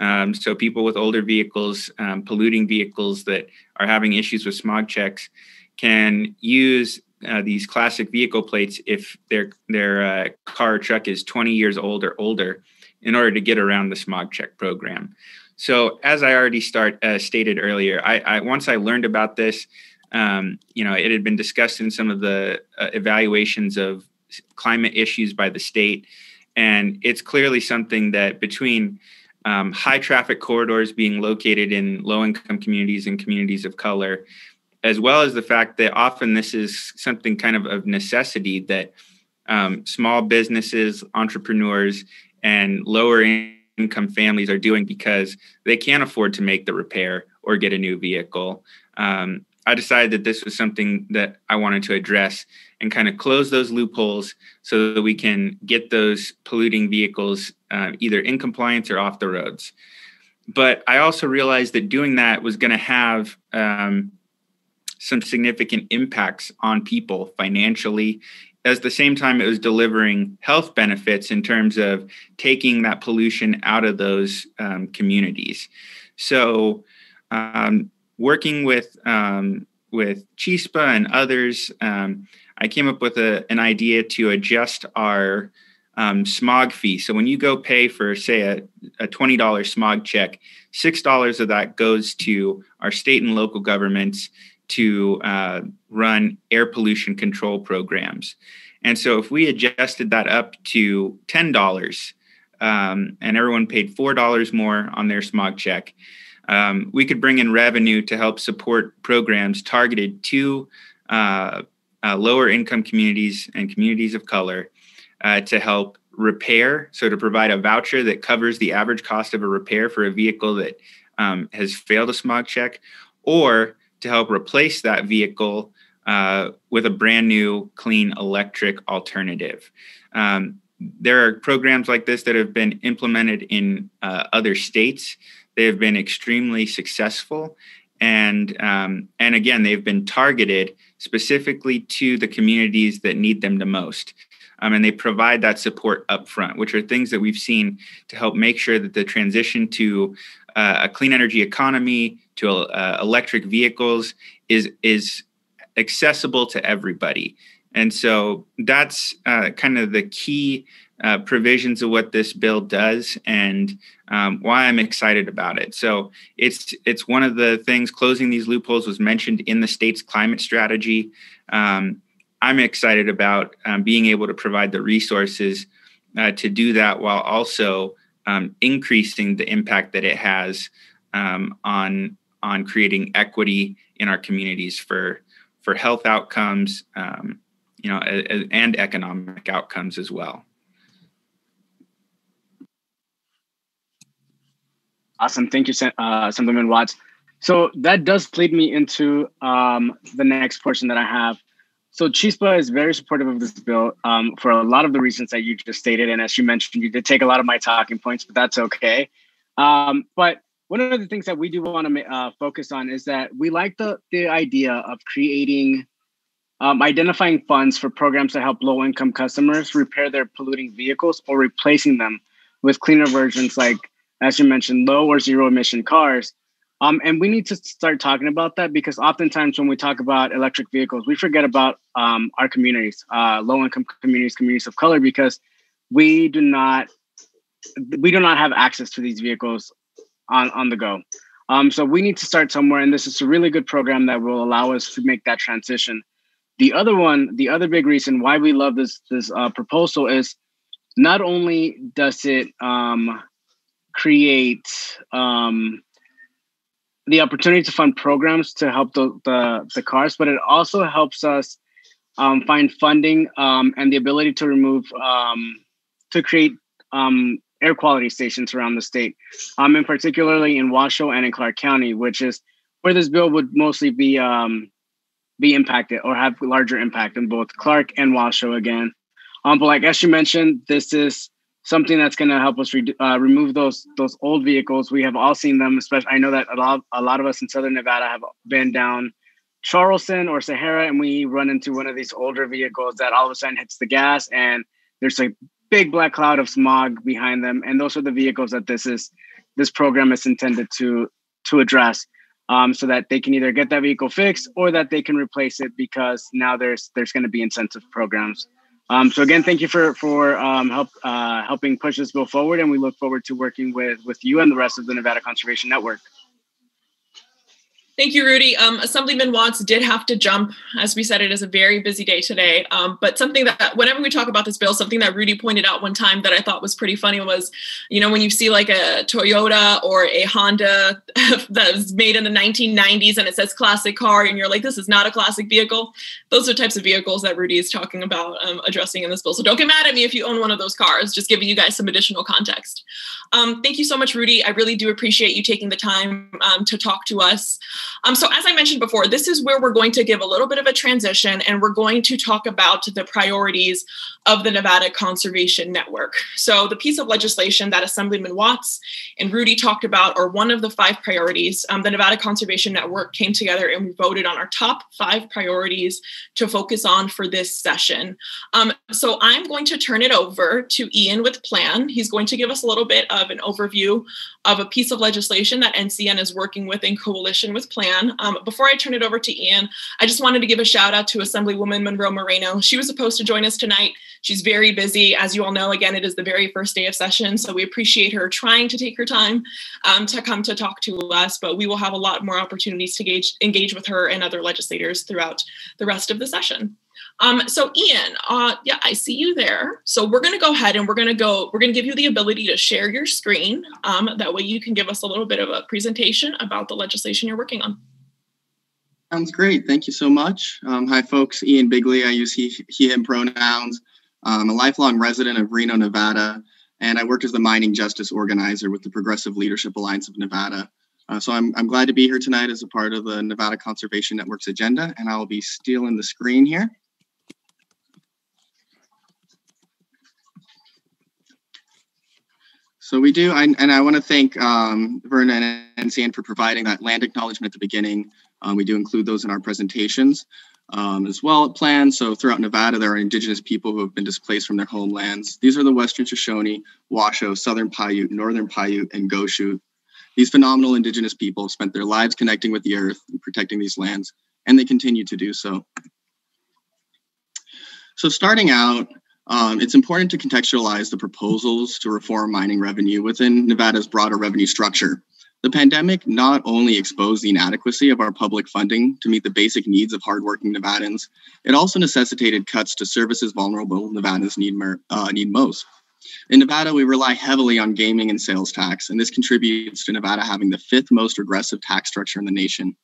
Um, so people with older vehicles, um, polluting vehicles that are having issues with smog checks, can use uh, these classic vehicle plates if their their uh, car or truck is 20 years old or older, in order to get around the smog check program. So as I already start uh, stated earlier, I, I, once I learned about this, um, you know, it had been discussed in some of the uh, evaluations of climate issues by the state, and it's clearly something that between um, high traffic corridors being located in low income communities and communities of color, as well as the fact that often this is something kind of of necessity that um, small businesses, entrepreneurs, and lower income families are doing because they can't afford to make the repair or get a new vehicle. Um, I decided that this was something that I wanted to address and kind of close those loopholes so that we can get those polluting vehicles uh, either in compliance or off the roads. But I also realized that doing that was going to have um, some significant impacts on people financially. At the same time, it was delivering health benefits in terms of taking that pollution out of those um, communities. So, um, working with um, with Chispa and others, um, I came up with a, an idea to adjust our um, smog fee. So when you go pay for, say, a, a $20 smog check, $6 of that goes to our state and local governments to uh, run air pollution control programs. And so if we adjusted that up to $10 um, and everyone paid $4 more on their smog check, um, we could bring in revenue to help support programs targeted to uh, uh, lower income communities and communities of color uh, to help repair. So, to provide a voucher that covers the average cost of a repair for a vehicle that um, has failed a smog check, or to help replace that vehicle uh, with a brand new clean electric alternative. Um, there are programs like this that have been implemented in uh, other states. They have been extremely successful, and um, and again, they've been targeted specifically to the communities that need them the most. Um, and they provide that support up front, which are things that we've seen to help make sure that the transition to uh, a clean energy economy, to uh, electric vehicles, is is accessible to everybody. And so that's uh, kind of the key uh, provisions of what this bill does and um, why I'm excited about it. So it's it's one of the things closing these loopholes was mentioned in the state's climate strategy. Um, I'm excited about um, being able to provide the resources uh, to do that while also um, increasing the impact that it has um, on on creating equity in our communities for for health outcomes, um, you know, and economic outcomes as well. Awesome. Thank you, uh, Assemblyman Watts. So that does lead me into um, the next portion that I have. So Chispa is very supportive of this bill um, for a lot of the reasons that you just stated. And as you mentioned, you did take a lot of my talking points, but that's okay. Um, but one of the things that we do want to uh, focus on is that we like the, the idea of creating, um, identifying funds for programs to help low income customers repair their polluting vehicles or replacing them with cleaner versions like as you mentioned, low or zero emission cars. Um, and we need to start talking about that because oftentimes when we talk about electric vehicles, we forget about um, our communities, uh, low income communities, communities of color, because we do not we do not have access to these vehicles on on the go. Um, so we need to start somewhere, and this is a really good program that will allow us to make that transition. The other one, the other big reason why we love this this uh, proposal is not only does it um, create um, the opportunity to fund programs to help the, the, the cars, but it also helps us um, find funding um, and the ability to remove, um, to create um, air quality stations around the state, um, and particularly in Washoe and in Clark County, which is where this bill would mostly be um, be impacted or have larger impact in both Clark and Washoe again. Um, but like as you mentioned, this is something that's going to help us re- uh, remove those those old vehicles. We have all seen them. Especially, I know that a lot a lot of us in Southern Nevada have been down Charleston or Sahara, and we run into one of these older vehicles that all of a sudden hits the gas, and there's a big black cloud of smog behind them. And those are the vehicles that this is this program is intended to to address. Um, so that they can either get that vehicle fixed or that they can replace it because now there's there's going to be incentive programs um, so again, thank you for for um, help uh, helping push this bill forward, and we look forward to working with with you and the rest of the Nevada Conservation Network. Thank you, Rudy. Um, Assemblyman Watts did have to jump. As we said, it is a very busy day today. Um, but something that, whenever we talk about this bill, something that Rudy pointed out one time that I thought was pretty funny was, you know, when you see like a Toyota or a Honda that was made in the 1990s and it says classic car, and you're like, this is not a classic vehicle. Those are types of vehicles that Rudy is talking about um, addressing in this bill. So don't get mad at me if you own one of those cars, just giving you guys some additional context. Um, thank you so much, Rudy. I really do appreciate you taking the time um, to talk to us. Um, so, as I mentioned before, this is where we're going to give a little bit of a transition and we're going to talk about the priorities of the Nevada Conservation Network. So, the piece of legislation that Assemblyman Watts and Rudy talked about are one of the five priorities. Um, the Nevada Conservation Network came together and we voted on our top five priorities to focus on for this session. Um, so, I'm going to turn it over to Ian with PLAN. He's going to give us a little bit of an overview of a piece of legislation that NCN is working with in coalition with PLAN. Um, before I turn it over to Ian, I just wanted to give a shout out to Assemblywoman Monroe Moreno. She was supposed to join us tonight. She's very busy. As you all know, again, it is the very first day of session, so we appreciate her trying to take her time um, to come to talk to us, but we will have a lot more opportunities to engage, engage with her and other legislators throughout the rest of the session. Um, so Ian, uh, yeah, I see you there. So we're going to go ahead and we're going to go, we're going to give you the ability to share your screen. Um, that way you can give us a little bit of a presentation about the legislation you're working on. Sounds great. Thank you so much. Um, hi, folks. Ian Bigley. I use he, he, him pronouns. I'm a lifelong resident of Reno, Nevada, and I work as the mining justice organizer with the Progressive Leadership Alliance of Nevada. Uh, so I'm, I'm glad to be here tonight as a part of the Nevada Conservation Network's agenda, and I'll be stealing the screen here. So we do, I, and I want to thank um, Verna and NCN for providing that land acknowledgement at the beginning. Um, we do include those in our presentations um, as well at PLAN. So throughout Nevada, there are indigenous people who have been displaced from their homelands. These are the Western Shoshone, Washoe, Southern Paiute, Northern Paiute, and Goshute. These phenomenal indigenous people have spent their lives connecting with the earth and protecting these lands, and they continue to do so. So starting out, um, it's important to contextualize the proposals to reform mining revenue within Nevada's broader revenue structure. The pandemic not only exposed the inadequacy of our public funding to meet the basic needs of hardworking Nevadans, it also necessitated cuts to services vulnerable Nevadans need, uh, need most. In Nevada, we rely heavily on gaming and sales tax, and this contributes to Nevada having the fifth most regressive tax structure in the nation.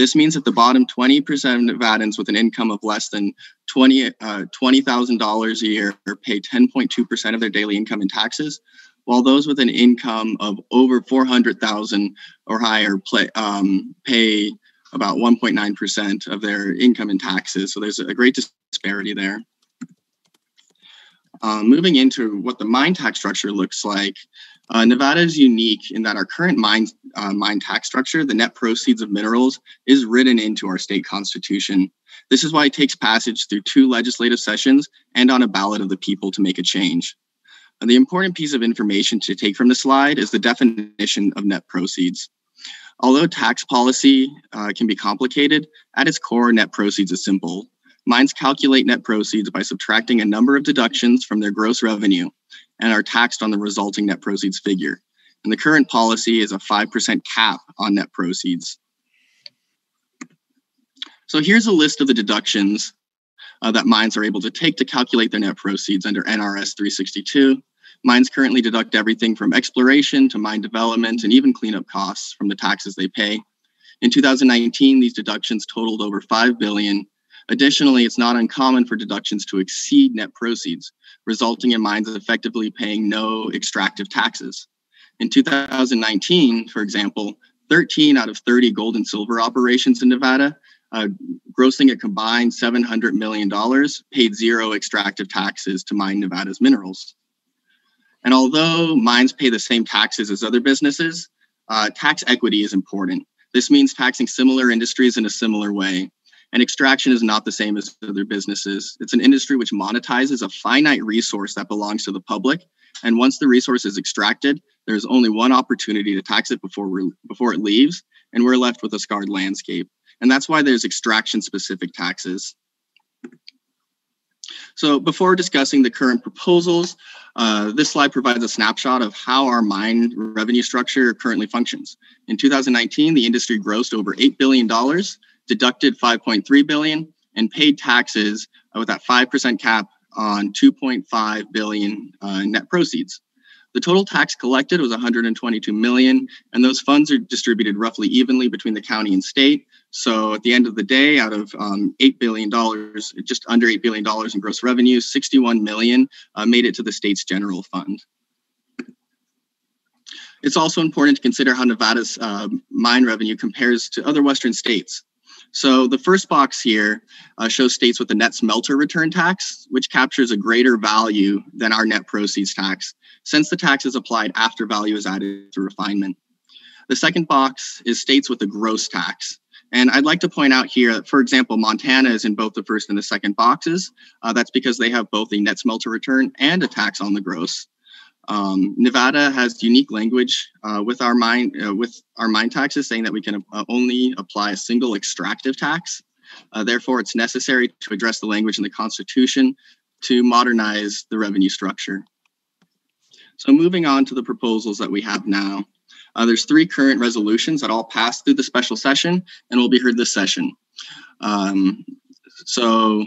This means that the bottom 20% of Nevadans with an income of less than $20,000 uh, $20, a year pay 10.2% of their daily income in taxes, while those with an income of over 400,000 or higher play, um, pay about 1.9% of their income in taxes. So there's a great disparity there. Um, moving into what the mine tax structure looks like, uh, Nevada is unique in that our current mine, uh, mine tax structure, the net proceeds of minerals, is written into our state constitution. This is why it takes passage through two legislative sessions and on a ballot of the people to make a change. And the important piece of information to take from the slide is the definition of net proceeds. Although tax policy uh, can be complicated, at its core, net proceeds is simple. Mines calculate net proceeds by subtracting a number of deductions from their gross revenue and are taxed on the resulting net proceeds figure. And the current policy is a 5% cap on net proceeds. So here's a list of the deductions uh, that mines are able to take to calculate their net proceeds under NRS 362. Mines currently deduct everything from exploration to mine development and even cleanup costs from the taxes they pay. In 2019, these deductions totaled over 5 billion. Additionally, it's not uncommon for deductions to exceed net proceeds, resulting in mines effectively paying no extractive taxes. In 2019, for example, 13 out of 30 gold and silver operations in Nevada, uh, grossing a combined $700 million, paid zero extractive taxes to mine Nevada's minerals. And although mines pay the same taxes as other businesses, uh, tax equity is important. This means taxing similar industries in a similar way. And extraction is not the same as other businesses. It's an industry which monetizes a finite resource that belongs to the public. And once the resource is extracted, there's only one opportunity to tax it before, before it leaves, and we're left with a scarred landscape. And that's why there's extraction specific taxes. So before discussing the current proposals, uh, this slide provides a snapshot of how our mine revenue structure currently functions. In 2019, the industry grossed over $8 billion, deducted 5.3 billion, and paid taxes with that 5% cap on 2.5 billion uh, net proceeds. The total tax collected was 122 million, and those funds are distributed roughly evenly between the county and state. So at the end of the day, out of um, $8 billion, just under $8 billion in gross revenue, 61 million uh, made it to the state's general fund. It's also important to consider how Nevada's uh, mine revenue compares to other Western states. So the first box here uh, shows states with a net smelter return tax, which captures a greater value than our net proceeds tax, since the tax is applied after value is added to refinement. The second box is states with a gross tax. And I'd like to point out here that, for example, Montana is in both the first and the second boxes. Uh, that's because they have both a net smelter return and a tax on the gross. Um, Nevada has unique language uh, with our mine uh, with our mine taxes, saying that we can uh, only apply a single extractive tax. Uh, therefore, it's necessary to address the language in the Constitution to modernize the revenue structure. So, moving on to the proposals that we have now. Uh, there's three current resolutions that all passed through the special session and will be heard this session. Um, so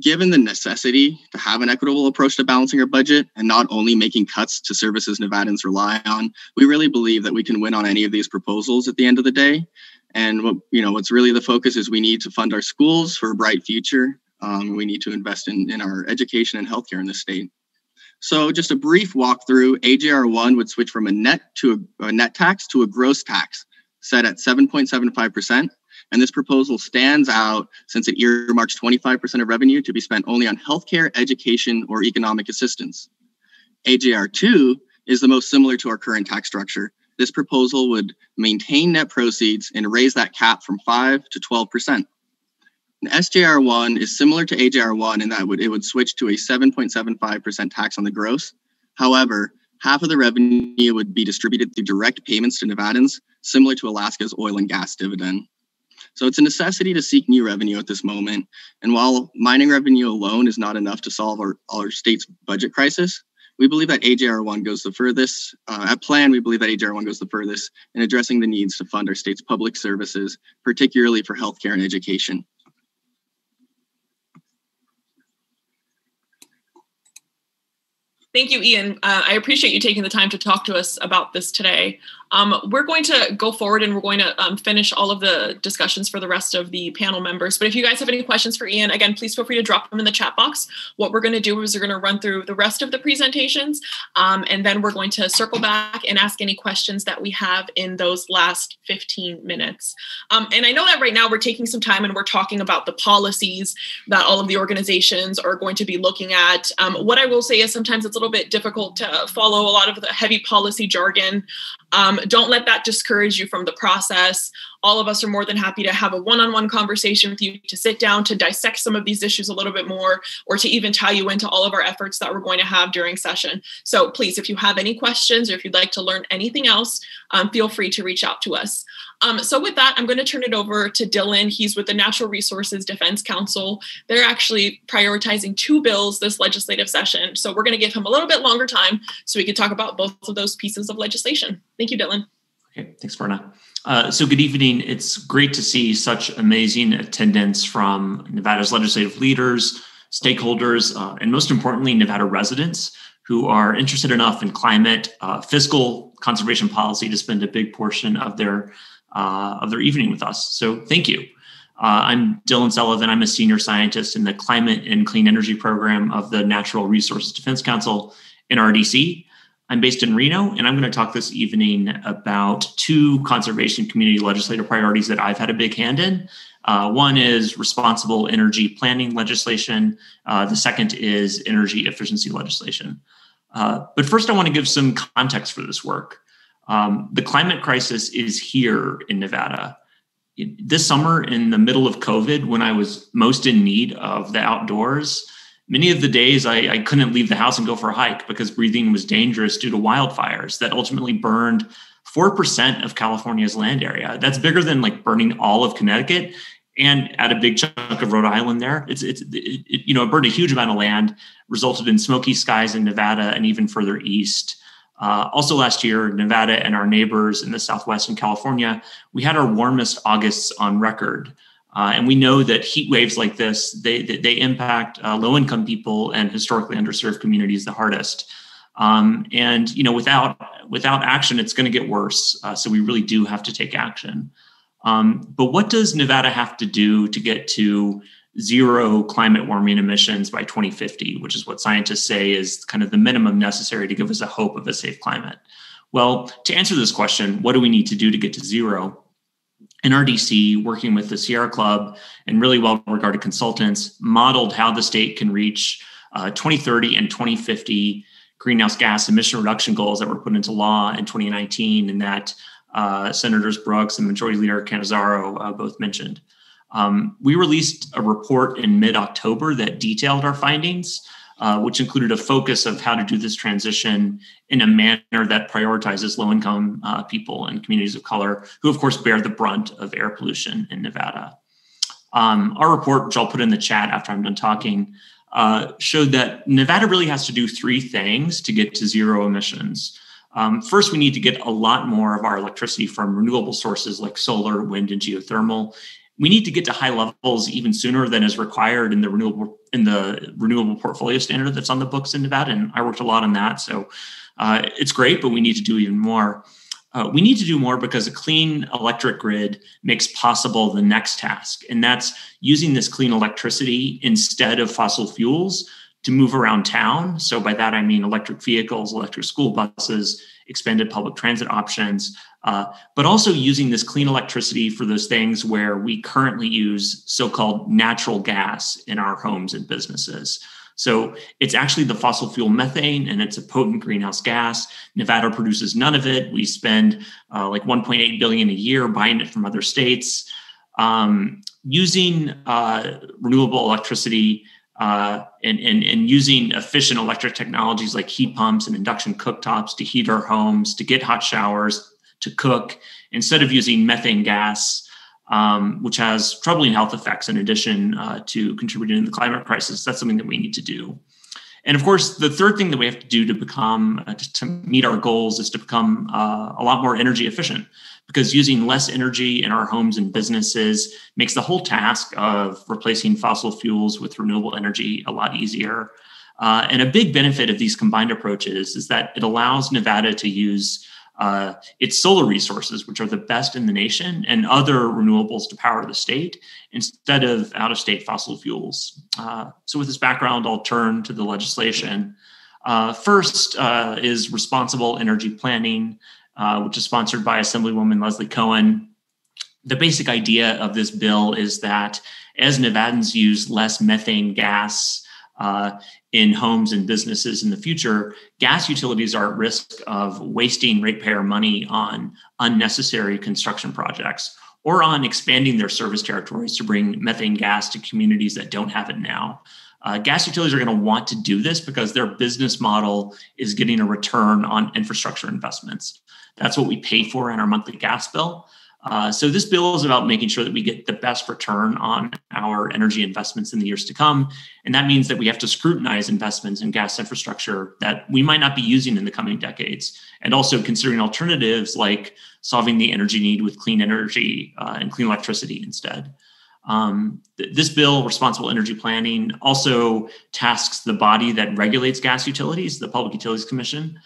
given the necessity to have an equitable approach to balancing our budget and not only making cuts to services Nevadans rely on, we really believe that we can win on any of these proposals at the end of the day. And what you know, what's really the focus is we need to fund our schools for a bright future. Um, we need to invest in, in our education and healthcare in the state. So just a brief walkthrough, AJR1 would switch from a net to a, a net tax to a gross tax set at 7.75%. And this proposal stands out since it earmarks 25% of revenue to be spent only on healthcare, education, or economic assistance. AJR2 is the most similar to our current tax structure. This proposal would maintain net proceeds and raise that cap from 5 to 12%. SJR1 is similar to AJR1 in that it would switch to a 7.75% tax on the gross. However, half of the revenue would be distributed through direct payments to Nevadans, similar to Alaska's oil and gas dividend. So it's a necessity to seek new revenue at this moment. And while mining revenue alone is not enough to solve our, our state's budget crisis, we believe that AJR1 goes the furthest. Uh, at PLAN, we believe that AJR1 goes the furthest in addressing the needs to fund our state's public services, particularly for healthcare and education. Thank you, Ian. Uh, I appreciate you taking the time to talk to us about this today. Um, we're going to go forward and we're going to um, finish all of the discussions for the rest of the panel members. But if you guys have any questions for Ian, again, please feel free to drop them in the chat box. What we're going to do is we're going to run through the rest of the presentations, um, and then we're going to circle back and ask any questions that we have in those last 15 minutes. Um, and I know that right now we're taking some time and we're talking about the policies that all of the organizations are going to be looking at. Um, what I will say is sometimes it's little bit difficult to follow a lot of the heavy policy jargon. Um, don't let that discourage you from the process. All of us are more than happy to have a one on one conversation with you to sit down to dissect some of these issues a little bit more or to even tie you into all of our efforts that we're going to have during session. So please, if you have any questions or if you'd like to learn anything else, um, feel free to reach out to us. Um, so with that, I'm going to turn it over to Dylan. He's with the Natural Resources Defense Council. They're actually prioritizing two bills this legislative session. So we're going to give him a little bit longer time so we can talk about both of those pieces of legislation. Thank you, Dylan. Okay, thanks, Verna. Uh, so good evening. It's great to see such amazing attendance from Nevada's legislative leaders, stakeholders, uh, and most importantly, Nevada residents who are interested enough in climate, uh, fiscal conservation policy to spend a big portion of their uh, of their evening with us. So thank you. Uh, I'm Dylan Sullivan. I'm a senior scientist in the Climate and Clean Energy Program of the Natural Resources Defense Council NRDC. I'm based in Reno, and I'm going to talk this evening about two conservation community legislative priorities that I've had a big hand in. Uh, one is responsible energy planning legislation. Uh, the second is energy efficiency legislation. Uh, but first, I want to give some context for this work. Um, the climate crisis is here in Nevada. This summer, in the middle of COVID, when I was most in need of the outdoors, many of the days I, I, couldn't leave the house and go for a hike because breathing was dangerous due to wildfires that ultimately burned 4% of California's land area. That's bigger than like burning all of Connecticut and add a big chunk of Rhode Island there. It's, it's it, it, you know, it burned a huge amount of land, resulted in smoky skies in Nevada and even further east. Uh, also, last year, Nevada and our neighbors in the Southwest and California, we had our warmest Augusts on record. Uh, and we know that heat waves like this, they, they impact uh, low income people and historically underserved communities the hardest. Um, and you know, without without action, it's going to get worse. Uh, so we really do have to take action. Um, but what does Nevada have to do to get to zero climate warming emissions by 2050, which is what scientists say is kind of the minimum necessary to give us a hope of a safe climate? Well, to answer this question, what do we need to do to get to zero? NRDC, working with the Sierra Club and really well regarded consultants, modeled how the state can reach uh, 2030 and 2050 greenhouse gas emission reduction goals that were put into law in 2019 and that uh, Senators Brooks and Majority Leader Cannizzaro uh, both mentioned. Um, we released a report in mid October that detailed our findings, uh, which included a focus of how to do this transition in a manner that prioritizes low income uh, people and communities of color, who, of course, bear the brunt of air pollution in Nevada. Um, our report, which I'll put in the chat after I'm done talking, uh, showed that Nevada really has to do three things to get to zero emissions. Um, first, we need to get a lot more of our electricity from renewable sources like solar, wind, and geothermal we need to get to high levels even sooner than is required in the renewable in the renewable portfolio standard that's on the books in Nevada. And I worked a lot on that, so uh, it's great, but we need to do even more. Uh, we need to do more because a clean electric grid makes possible the next task, and that's using this clean electricity instead of fossil fuels to move around town. So by that I mean electric vehicles, electric school buses, expanded public transit options, uh, but also using this clean electricity for those things where we currently use so called natural gas in our homes and businesses. So it's actually the fossil fuel methane, and it's a potent greenhouse gas. Nevada produces none of it. We spend uh, like 1.8 billion a year buying it from other states. Um, using uh, renewable electricity uh, and, and, and using efficient electric technologies like heat pumps and induction cooktops to heat our homes, to get hot showers, to cook instead of using methane gas, um, which has troubling health effects in addition uh, to contributing to the climate crisis. That's something that we need to do. And of course, the third thing that we have to do to become uh, to, to, meet our goals is to become uh, a lot more energy efficient. Because using less energy in our homes and businesses makes the whole task of replacing fossil fuels with renewable energy a lot easier. Uh, and a big benefit of these combined approaches is that it allows Nevada to use uh, its solar resources, which are the best in the nation, and other renewables to power the state instead of out of state fossil fuels. Uh, so, with this background, I'll turn to the legislation. Uh, first uh, is responsible energy planning, uh, which is sponsored by Assemblywoman Lesley Cohen. The basic idea of this bill is that as Nevadans use less methane gas, uh, in homes and businesses in the future, gas utilities are at risk of wasting ratepayer money on unnecessary construction projects or on expanding their service territories to bring methane gas to communities that don't have it now. Uh, gas utilities are going to want to do this because their business model is getting a return on infrastructure investments. That's what we pay for in our monthly gas bill. Uh, so this bill is about making sure that we get the best return on our energy investments in the years to come, and that means that we have to scrutinize investments in gas infrastructure that we might not be using in the coming decades, and also considering alternatives like solving the energy need with clean energy uh, and clean electricity instead. Um, th- this bill, responsible energy planning, also tasks the body that regulates gas utilities, the Public Utilities Commission,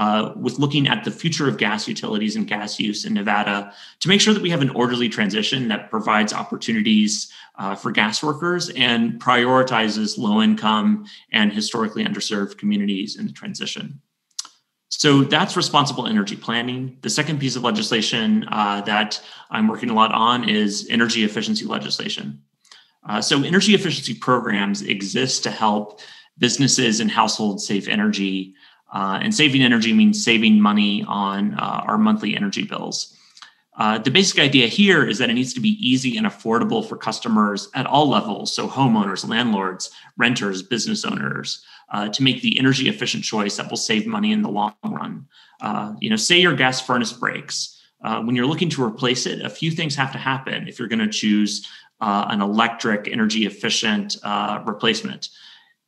uh, with looking at the future of gas utilities and gas use in Nevada to make sure that we have an orderly transition that provides opportunities uh, for gas workers and prioritizes low income and historically underserved communities in the transition. So that's responsible energy planning. The second piece of legislation uh, that I'm working a lot on is energy efficiency legislation. Uh, so, energy efficiency programs exist to help businesses and households save energy uh, and saving energy means saving money on uh, our monthly energy bills. Uh, the basic idea here is that it needs to be easy and affordable for customers at all levels, so homeowners, landlords, renters, business owners, uh, to make the energy efficient choice that will save money in the long run. Uh, you know, say your gas furnace breaks. Uh, when you're looking to replace it, a few things have to happen if you're going to choose an electric, energy efficient replacement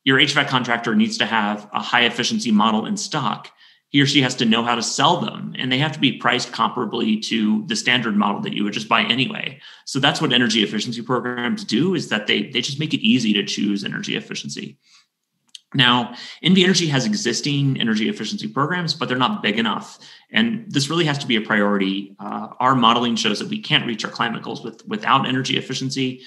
your HVAC contractor needs to have a high efficiency model in stock. He or she has to know how to sell them, and they have to be priced comparably to the standard model that you would just buy anyway. So that's what energy efficiency programs do: is that they they just make it easy to choose energy efficiency. Now, NV Energy has existing energy efficiency programs, but they're not big enough. And this really has to be a priority. Uh, our modeling shows that we can't reach our climate goals with, without energy efficiency,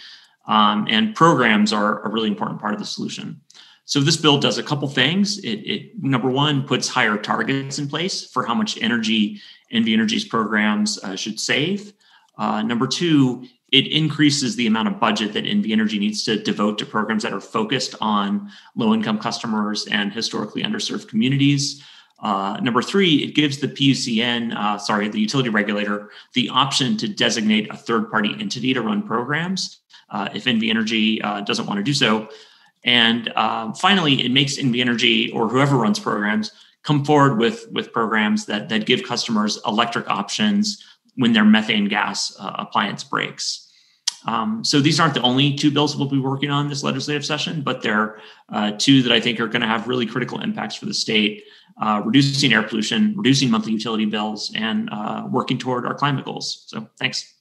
um, and programs are a really important part of the solution. So this bill does a couple things. It, it, number one puts higher targets in place for how much energy NV Energy's programs uh, should save. Uh, number two, it increases the amount of budget that NV Energy needs to devote to programs that are focused on low-income customers and historically underserved communities. Uh, number three, it gives the PUCN, uh, sorry, the utility regulator, the option to designate a third-party entity to run programs uh, if NV Energy uh, doesn't want to do so. And um, finally, it makes NV Energy or whoever runs programs come forward with, with programs that, that give customers electric options when their methane gas uh, appliance breaks. Um, so these aren't the only two bills we'll be working on this legislative session, but they're uh, two that I think are going to have really critical impacts for the state, uh, reducing air pollution, reducing monthly utility bills, and uh, working toward our climate goals. So thanks.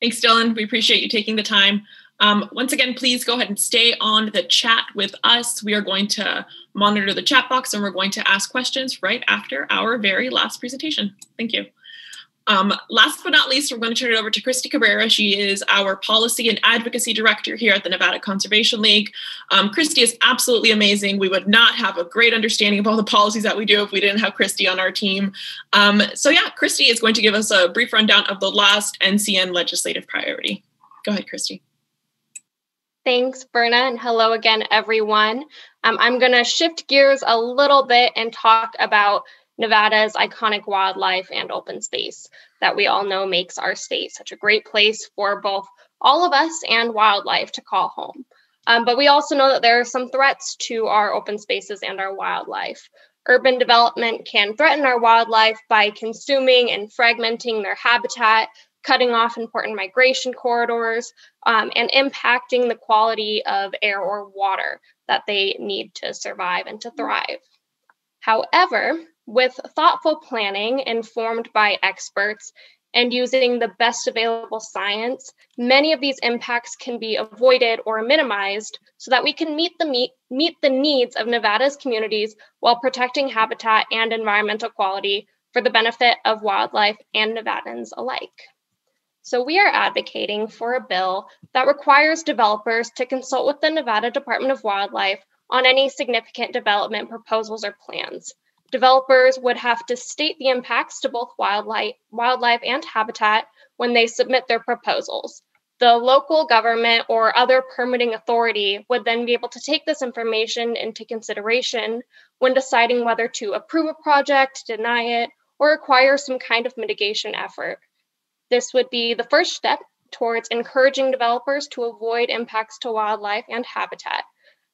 Thanks, Dylan. We appreciate you taking the time. Um, once again, please go ahead and stay on the chat with us. We are going to monitor the chat box and we're going to ask questions right after our very last presentation. Thank you. Um, last but not least, we're going to turn it over to Christy Cabrera. She is our policy and advocacy director here at the Nevada Conservation League. Um, Christy is absolutely amazing. We would not have a great understanding of all the policies that we do if we didn't have Christy on our team. Um, so, yeah, Christy is going to give us a brief rundown of the last NCN legislative priority. Go ahead, Christy. Thanks, Verna, and hello again, everyone. Um, I'm going to shift gears a little bit and talk about Nevada's iconic wildlife and open space that we all know makes our state such a great place for both all of us and wildlife to call home. Um, but we also know that there are some threats to our open spaces and our wildlife. Urban development can threaten our wildlife by consuming and fragmenting their habitat, cutting off important migration corridors, um, and impacting the quality of air or water that they need to survive and to thrive. However, with thoughtful planning informed by experts and using the best available science, many of these impacts can be avoided or minimized so that we can meet the meet, meet the needs of Nevada's communities while protecting habitat and environmental quality for the benefit of wildlife and Nevadans alike. So we are advocating for a bill that requires developers to consult with the Nevada Department of Wildlife on any significant development proposals or plans. Developers would have to state the impacts to both wildlife, wildlife and habitat when they submit their proposals. The local government or other permitting authority would then be able to take this information into consideration when deciding whether to approve a project, deny it, or require some kind of mitigation effort. This would be the first step towards encouraging developers to avoid impacts to wildlife and habitat.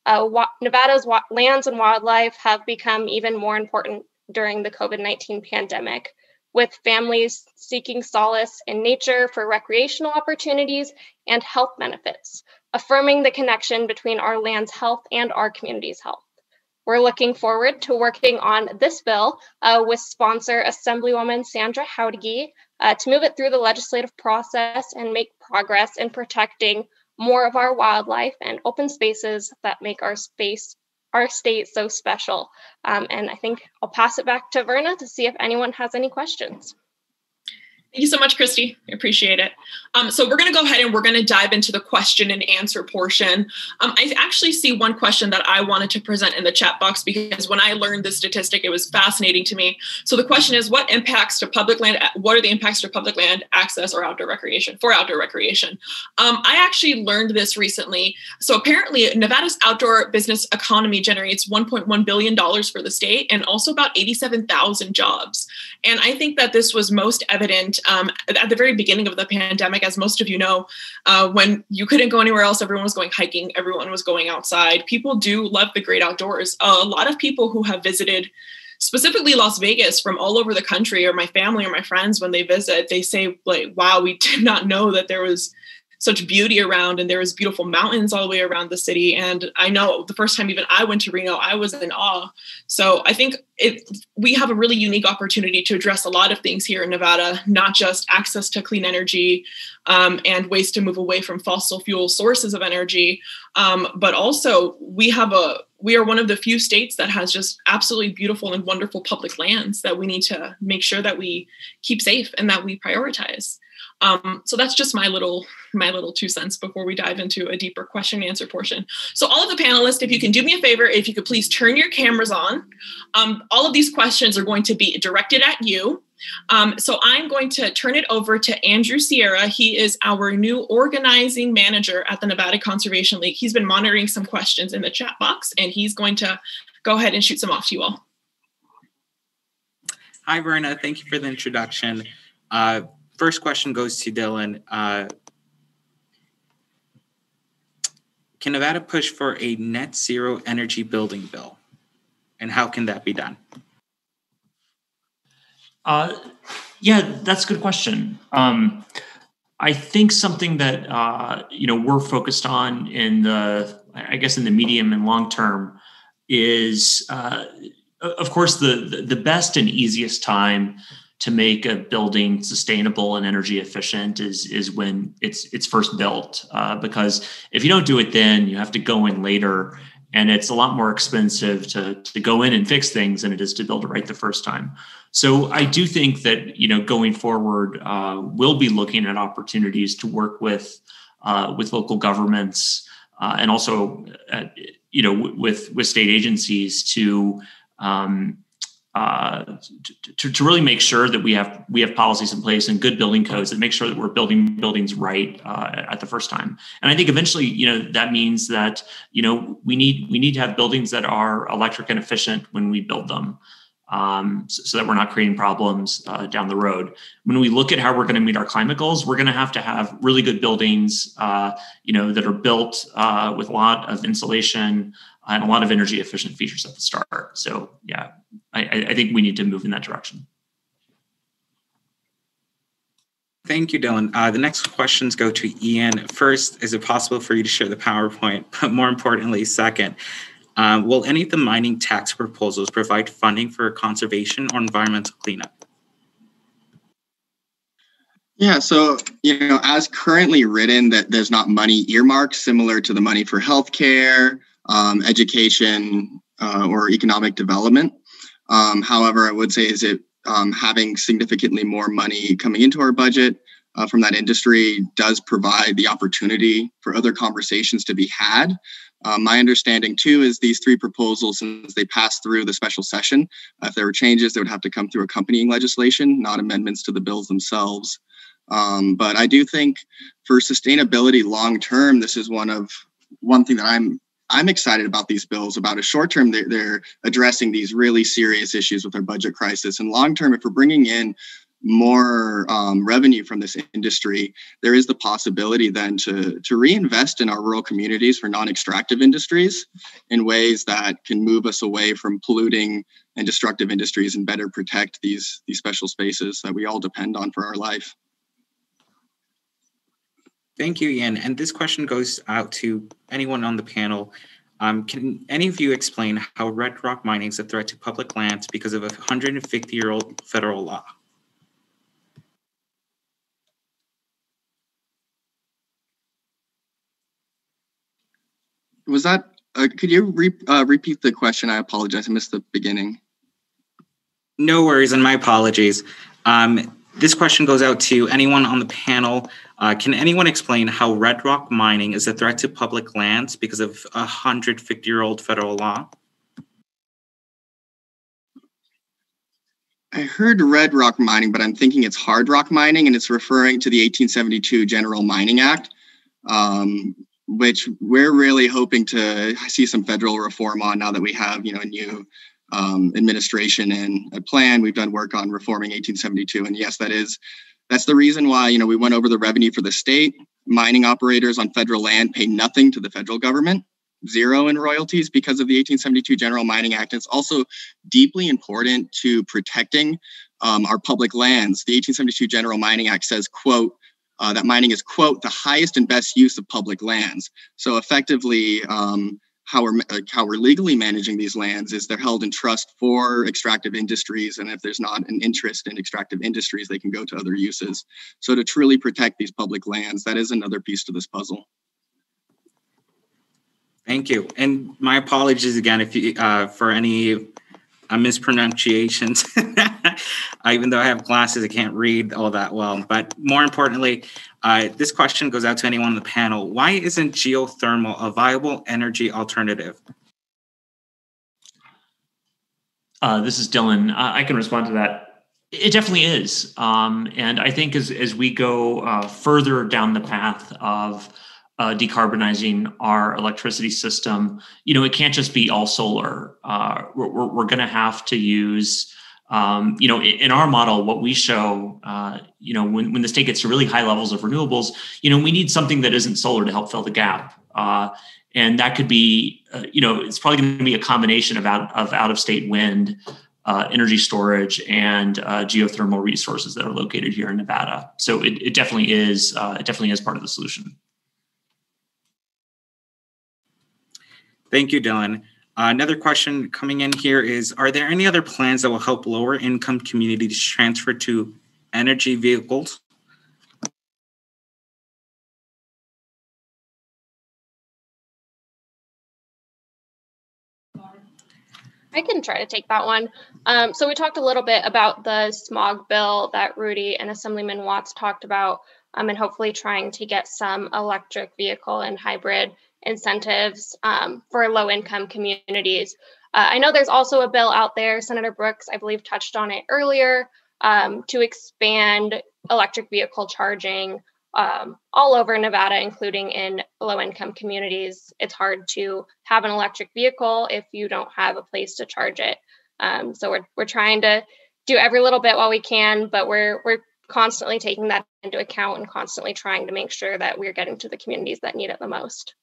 Uh, Nevada's wa- lands and wildlife have become even more important during the COVID 19 pandemic, with families seeking solace in nature for recreational opportunities and health benefits, affirming the connection between our land's health and our community's health. We're looking forward to working on this bill uh, with sponsor Assemblywoman Sandra Jauregui uh, to move it through the legislative process and make progress in protecting more of our wildlife and open spaces that make our space our state so special. Um, and I think I'll pass it back to Verna to see if anyone has any questions. Thank you so much, Christy. I appreciate it. Um, so we're going to go ahead and we're going to dive into the question and answer portion. Um, I actually see one question that I wanted to present in the chat box because when I learned this statistic, it was fascinating to me. So the question is, what impacts to public land? What are the impacts to public land access or outdoor recreation for outdoor recreation? Um, I actually learned this recently. So apparently, Nevada's outdoor business economy generates 1.1 billion dollars for the state and also about 87,000 jobs. And I think that this was most evident um, at the very beginning of the pandemic, as most of you know, uh, when you couldn't go anywhere else, everyone was going hiking, everyone was going outside. People do love the great outdoors. Uh, a lot of people who have visited specifically Las Vegas from all over the country or my family or my friends when they visit, they say like, wow, we did not know that there was such beauty around and there was beautiful mountains all the way around the city. And i know the first time even i went to reno i was in awe. So i think it, we have a really unique opportunity to address a lot of things here in nevada not just access to clean energy um, and ways to move away from fossil fuel sources of energy um, but also we have a we are one of the few states that has just absolutely beautiful and wonderful public lands that we need to make sure that we keep safe and that we prioritize um, so that's just my little my little two cents before we dive into a deeper question and answer portion. So all of the panelists, if you can do me a favor, if you could please turn your cameras on. Um, all of these questions are going to be directed at you. Um, so I'm going to turn it over to Andrew Sierra. He is our new organizing manager at the Nevada Conservation League. He's been monitoring some questions in the chat box, and he's going to go ahead and shoot some off to you all. Hi, Verna. Thank you for the introduction. Uh, first question goes to Dylan. Uh, can Nevada push for a net zero energy building bill? And how can that be done? Uh, yeah, that's a good question. Um, I think something that uh, you know we're focused on in the, I guess, in the medium and long term, is uh, of course the the best and easiest time to make a building sustainable and energy efficient is is when it's it's first built. Uh, because if you don't do it then you have to go in later. And it's a lot more expensive to to go in and fix things than it is to build it right the first time. So i do think that you know going forward uh, we'll be looking at opportunities to work with uh, with local governments uh, and also at, you know with with state agencies to um, uh, to, to really make sure that we have we have policies in place and good building codes that make sure that we're building buildings right uh, at the first time. And I think eventually, you know, that means that you know we need we need to have buildings that are electric and efficient when we build them. Um, so, so, that we're not creating problems uh, down the road. When we look at how we're going to meet our climate goals, we're going to have to have really good buildings, uh, you know, that are built uh, with a lot of insulation, and a lot of energy efficient features at the start. So yeah, I, I think we need to move in that direction. Thank you, Dylan. Uh, the next questions go to Ian. First, is it possible for you to share the PowerPoint? But more importantly, second, um, will any of the mining tax proposals provide funding for conservation or environmental cleanup? Yeah, so you know, as currently written, that there's not money earmarked similar to the money for healthcare, um, education, uh, or economic development. Um, however, I would say is it um, having significantly more money coming into our budget uh, from that industry does provide the opportunity for other conversations to be had. Uh, my understanding too is these three proposals, since they passed through the special session, uh, if there were changes, they would have to come through accompanying legislation, not amendments to the bills themselves. Um, but I do think for sustainability long term, this is one of one thing that I'm I'm excited about these bills. About a short term, they're, they're addressing these really serious issues with our budget crisis, and long term, if we're bringing in more um, revenue from this industry, there is the possibility then to, to reinvest in our rural communities for non extractive industries in ways that can move us away from polluting and destructive industries and better protect these, these special spaces that we all depend on for our life. Thank you, Ian. And this question goes out to anyone on the panel. Um, can any of you explain how red rock mining is a threat to public lands because of a 150 year old federal law? Was that, uh, could you re- uh, repeat the question? I apologize. I missed the beginning. No worries, and my apologies. Um, this question goes out to anyone on the panel. Uh, can anyone explain how red rock mining is a threat to public lands because of a 150 year old federal law? I heard red rock mining, but I'm thinking it's hard rock mining, and it's referring to the 1872 General Mining Act, um, which we're really hoping to see some federal reform on now that we have, you know, a new um, administration and a plan. We've done work on reforming 1872, and yes, that is that's the reason why you know we went over the revenue for the state. Mining operators on federal land pay nothing to the federal government, zero in royalties because of the 1872 General Mining Act. It's also deeply important to protecting um, our public lands. The 1872 General Mining Act says, "quote." Uh, that mining is quote the highest and best use of public lands. So effectively um, how we're like how we're legally managing these lands is they're held in trust for extractive industries and if there's not an interest in extractive industries they can go to other uses. So to truly protect these public lands that is another piece to this puzzle. Thank you. And my apologies again if you uh, for any uh, mispronunciations. Even though I have glasses, I can't read all that well. But more importantly, uh, this question goes out to anyone on the panel. Why isn't geothermal a viable energy alternative? Uh, this is Dylan. I can respond to that. It definitely is. Um, and I think as, as we go uh, further down the path of uh, decarbonizing our electricity system, you know, it can't just be all solar. Uh, we're we're going to have to use, um, you know, in, our model, what we show, uh, you know, when, when the state gets to really high levels of renewables, you know, we need something that isn't solar to help fill the gap. Uh, and that could be, uh, you know, it's probably going to be a combination of out of out of state wind, uh, energy storage and geothermal resources that are located here in Nevada. So it, it definitely is it definitely is part of the solution. Thank you, Dylan. Uh, another question coming in here is Are there any other plans that will help lower income communities transfer to energy vehicles? I can try to take that one. Um, so we talked a little bit about the smog bill that Rudy and Assemblyman Watts talked about, um, and hopefully trying to get some electric vehicle and hybrid incentives um, for low income communities. Uh, I know there's also a bill out there, Senator Brooks, I believe, touched on it earlier, um, to expand electric vehicle charging um, all over Nevada, including in low income communities. It's hard to have an electric vehicle if you don't have a place to charge it. Um, so we're, we're trying to do every little bit while we can, but we're, we're constantly taking that into account and constantly trying to make sure that we're getting to the communities that need it the most.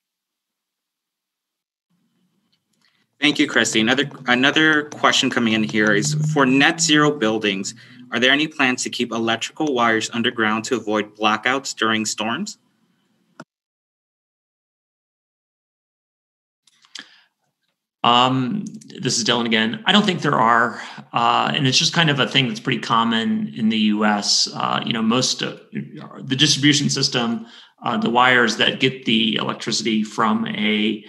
Thank you, Christy. Another another question coming in here is for net zero buildings. Are there any plans to keep electrical wires underground to avoid blackouts during storms? Um, this is Dylan again. I don't think there are, uh, and it's just kind of a thing that's pretty common in the U.S. Uh, you know, most uh, the distribution system, uh, the wires that get the electricity from a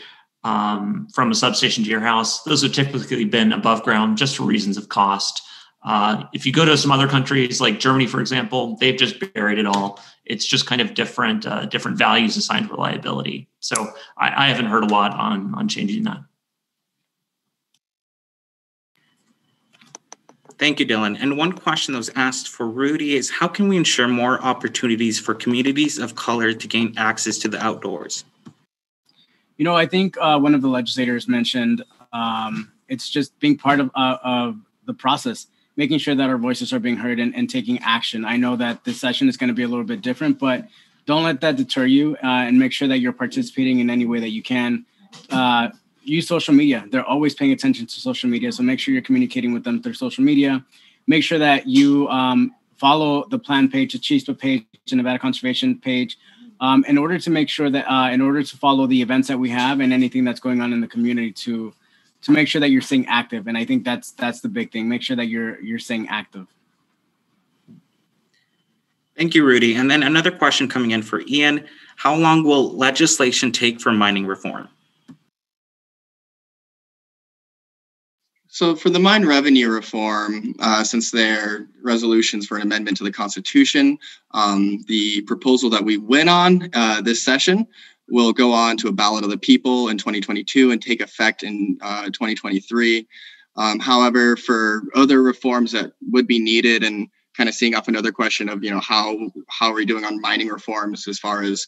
um, from a substation to your house, those have typically been above ground just for reasons of cost. Uh, if you go to some other countries like Germany, for example, they've just buried it all. It's just kind of different uh, different values assigned to reliability. So I, I haven't heard a lot on on changing that. Thank you, Dylan. And one question that was asked for Rudy is how can we ensure more opportunities for communities of color to gain access to the outdoors? You know, I think uh, one of the legislators mentioned um, it's just being part of, uh, of the process, making sure that our voices are being heard and, and taking action. I know that this session is going to be a little bit different, but don't let that deter you uh, and make sure that you're participating in any way that you can. Uh, use social media. They're always paying attention to social media. So make sure you're communicating with them through social media. Make sure that you um, follow the PLAN page, the Chispa page, the Nevada Conservation page, um, in order to make sure that, uh, in order to follow the events that we have and anything that's going on in the community to, to make sure that you're staying active. And I think that's that's the big thing. Make sure that you're you're staying active. Thank you, Rudy. And then another question coming in for Ian: How long will legislation take for mining reform? So, for the mine revenue reform, uh, since they're resolutions for an amendment to the Constitution, um, the proposal that we went on uh, this session will go on to a ballot of the people in 2022 and take effect in uh, 2023. Um, however, for other reforms that would be needed and kind of seeing off another question of you know how how are we doing on mining reforms as far as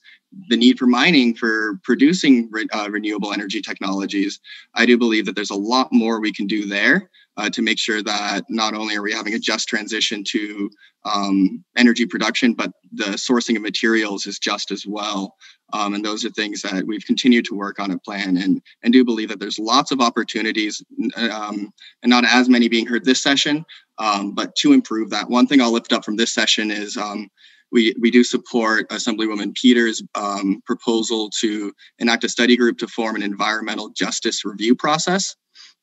the need for mining for producing re- uh, renewable energy technologies? I do believe that there's a lot more we can do there uh, to make sure that not only are we having a just transition to um, energy production but the sourcing of materials is just as well um, and those are things that we've continued to work on a plan and and do believe that there's lots of opportunities um, and not as many being heard this session um, but to improve that, one thing I'll lift up from this session is um, we, we do support Assemblywoman Peters' um, proposal to enact a study group to form an environmental justice review process.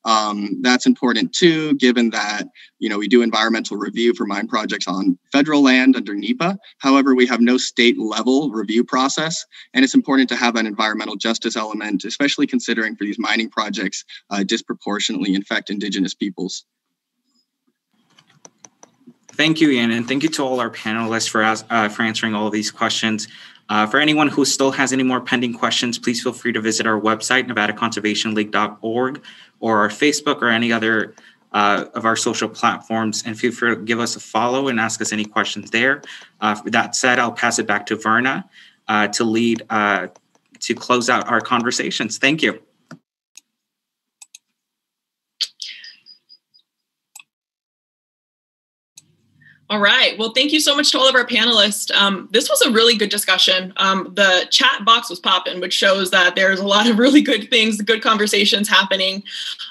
Um, that's important too, given that you know we do environmental review for mine projects on federal land under NEPA. However, we have no state level review process, and it's important to have an environmental justice element, especially considering for these mining projects uh, disproportionately infect Indigenous peoples. Thank you, Ian, and thank you to all our panelists for, uh, for answering all of these questions. Uh, for anyone who still has any more pending questions, please feel free to visit our website, nevadaconservationleague.org, or our Facebook or any other uh, of our social platforms, and feel free to give us a follow and ask us any questions there. Uh, that said, I'll pass it back to Verna uh, to lead uh, to close out our conversations. Thank you. All right. Well, thank you so much to all of our panelists. Um, this was a really good discussion. Um, the chat box was popping, which shows that there's a lot of really good things, good conversations happening.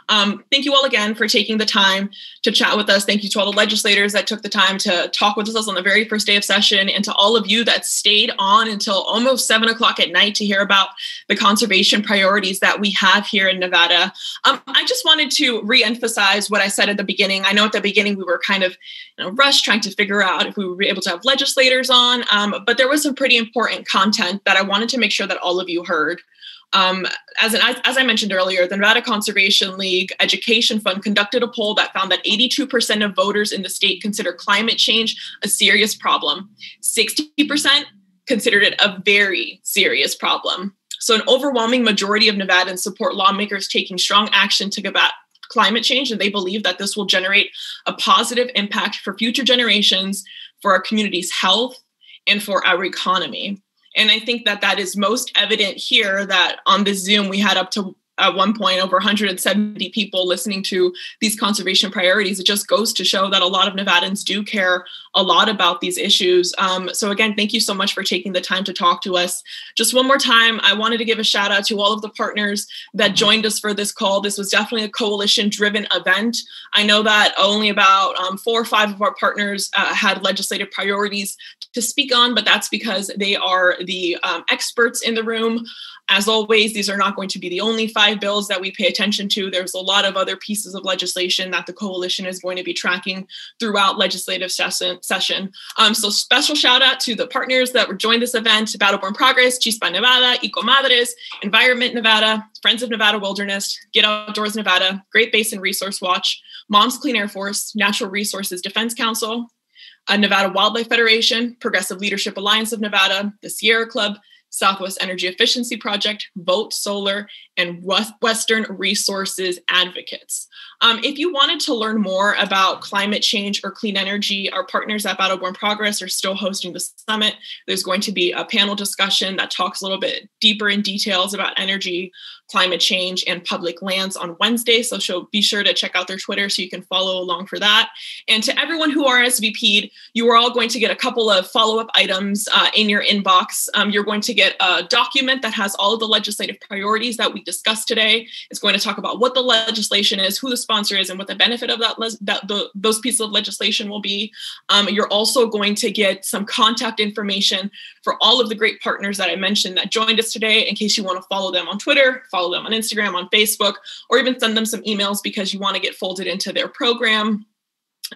Um, thank you all again for taking the time to chat with us. Thank you to all the legislators that took the time to talk with us on the very first day of session, and to all of you that stayed on until almost seven o'clock at night to hear about the conservation priorities that we have here in Nevada. Um, I just wanted to reemphasize what I said at the beginning. I know at the beginning we were kind of in a rush trying to figure out if we were able to have legislators on. Um, but there was some pretty important content that I wanted to make sure that all of you heard. Um, as, an, as I mentioned earlier, the Nevada Conservation League Education Fund conducted a poll that found that 82% of voters in the state consider climate change a serious problem. 60% considered it a very serious problem. So, an overwhelming majority of Nevadans support lawmakers taking strong action to combat climate change, and they believe that this will generate a positive impact for future generations, for our community's health, and for our economy. And I think that that is most evident here that on this Zoom we had up to at one point over 170 people listening to these conservation priorities. It just goes to show that a lot of Nevadans do care a lot about these issues. Um, so, again, thank you so much for taking the time to talk to us. Just one more time, I wanted to give a shout out to all of the partners that joined us for this call. This was definitely a coalition driven event. I know that only about um, four or five of our partners uh, had legislative priorities to speak on, but that's because they are the um, experts in the room. As always, these are not going to be the only five bills that we pay attention to. There's a lot of other pieces of legislation that the coalition is going to be tracking throughout legislative session. Um, so special shout out to the partners that were joined this event, Battleborn Progress, Chispa Nevada, Ecomadres, Environment Nevada, Friends of Nevada Wilderness, Get Outdoors Nevada, Great Basin Resource Watch, Moms Clean Air Force, Natural Resources Defense Council, uh, Nevada Wildlife Federation, Progressive Leadership Alliance of Nevada, the Sierra Club, Southwest Energy Efficiency Project, Vote Solar, and Western Resources Advocates. Um, if you wanted to learn more about climate change or clean energy, our partners at Battleborn Progress are still hosting the summit. There's going to be a panel discussion that talks a little bit deeper in details about energy, climate change, and public lands on Wednesday. So be sure to check out their Twitter so you can follow along for that. And to everyone who RSVP'd, you are all going to get a couple of follow up items uh, in your inbox. Um, you're going to get a document that has all of the legislative priorities that we discussed today. It's going to talk about what the legislation is, who the sponsor is, and what the benefit of that, le- that the, those pieces of legislation will be. Um, you're also going to get some contact information for all of the great partners that I mentioned that joined us today in case you want to follow them on Twitter, follow them on Instagram, on Facebook, or even send them some emails because you want to get folded into their program.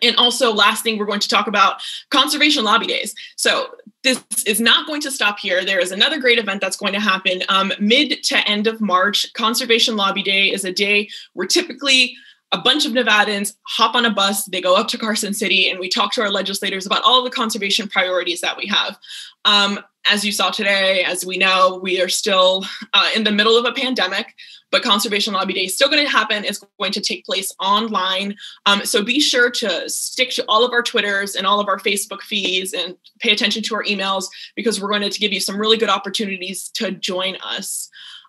And also, last thing we're going to talk about conservation lobby days. So, this is not going to stop here. There is another great event that's going to happen um, mid to end of March. Conservation Lobby Day is a day where typically a bunch of Nevadans hop on a bus, they go up to Carson City, and we talk to our legislators about all the conservation priorities that we have. Um, as you saw today, as we know, we are still uh, in the middle of a pandemic but Conservation Lobby Day is still going to happen. It's going to take place online. Um, so be sure to stick to all of our Twitters and all of our Facebook feeds and pay attention to our emails because we're going to give you some really good opportunities to join us.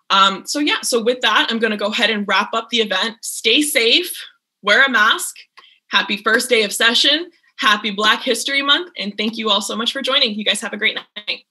Um, so, yeah, so with that, I'm going to go ahead and wrap up the event. Stay safe, wear a mask. Happy first day of session. Happy Black History Month. And thank you all so much for joining. You guys have a great night.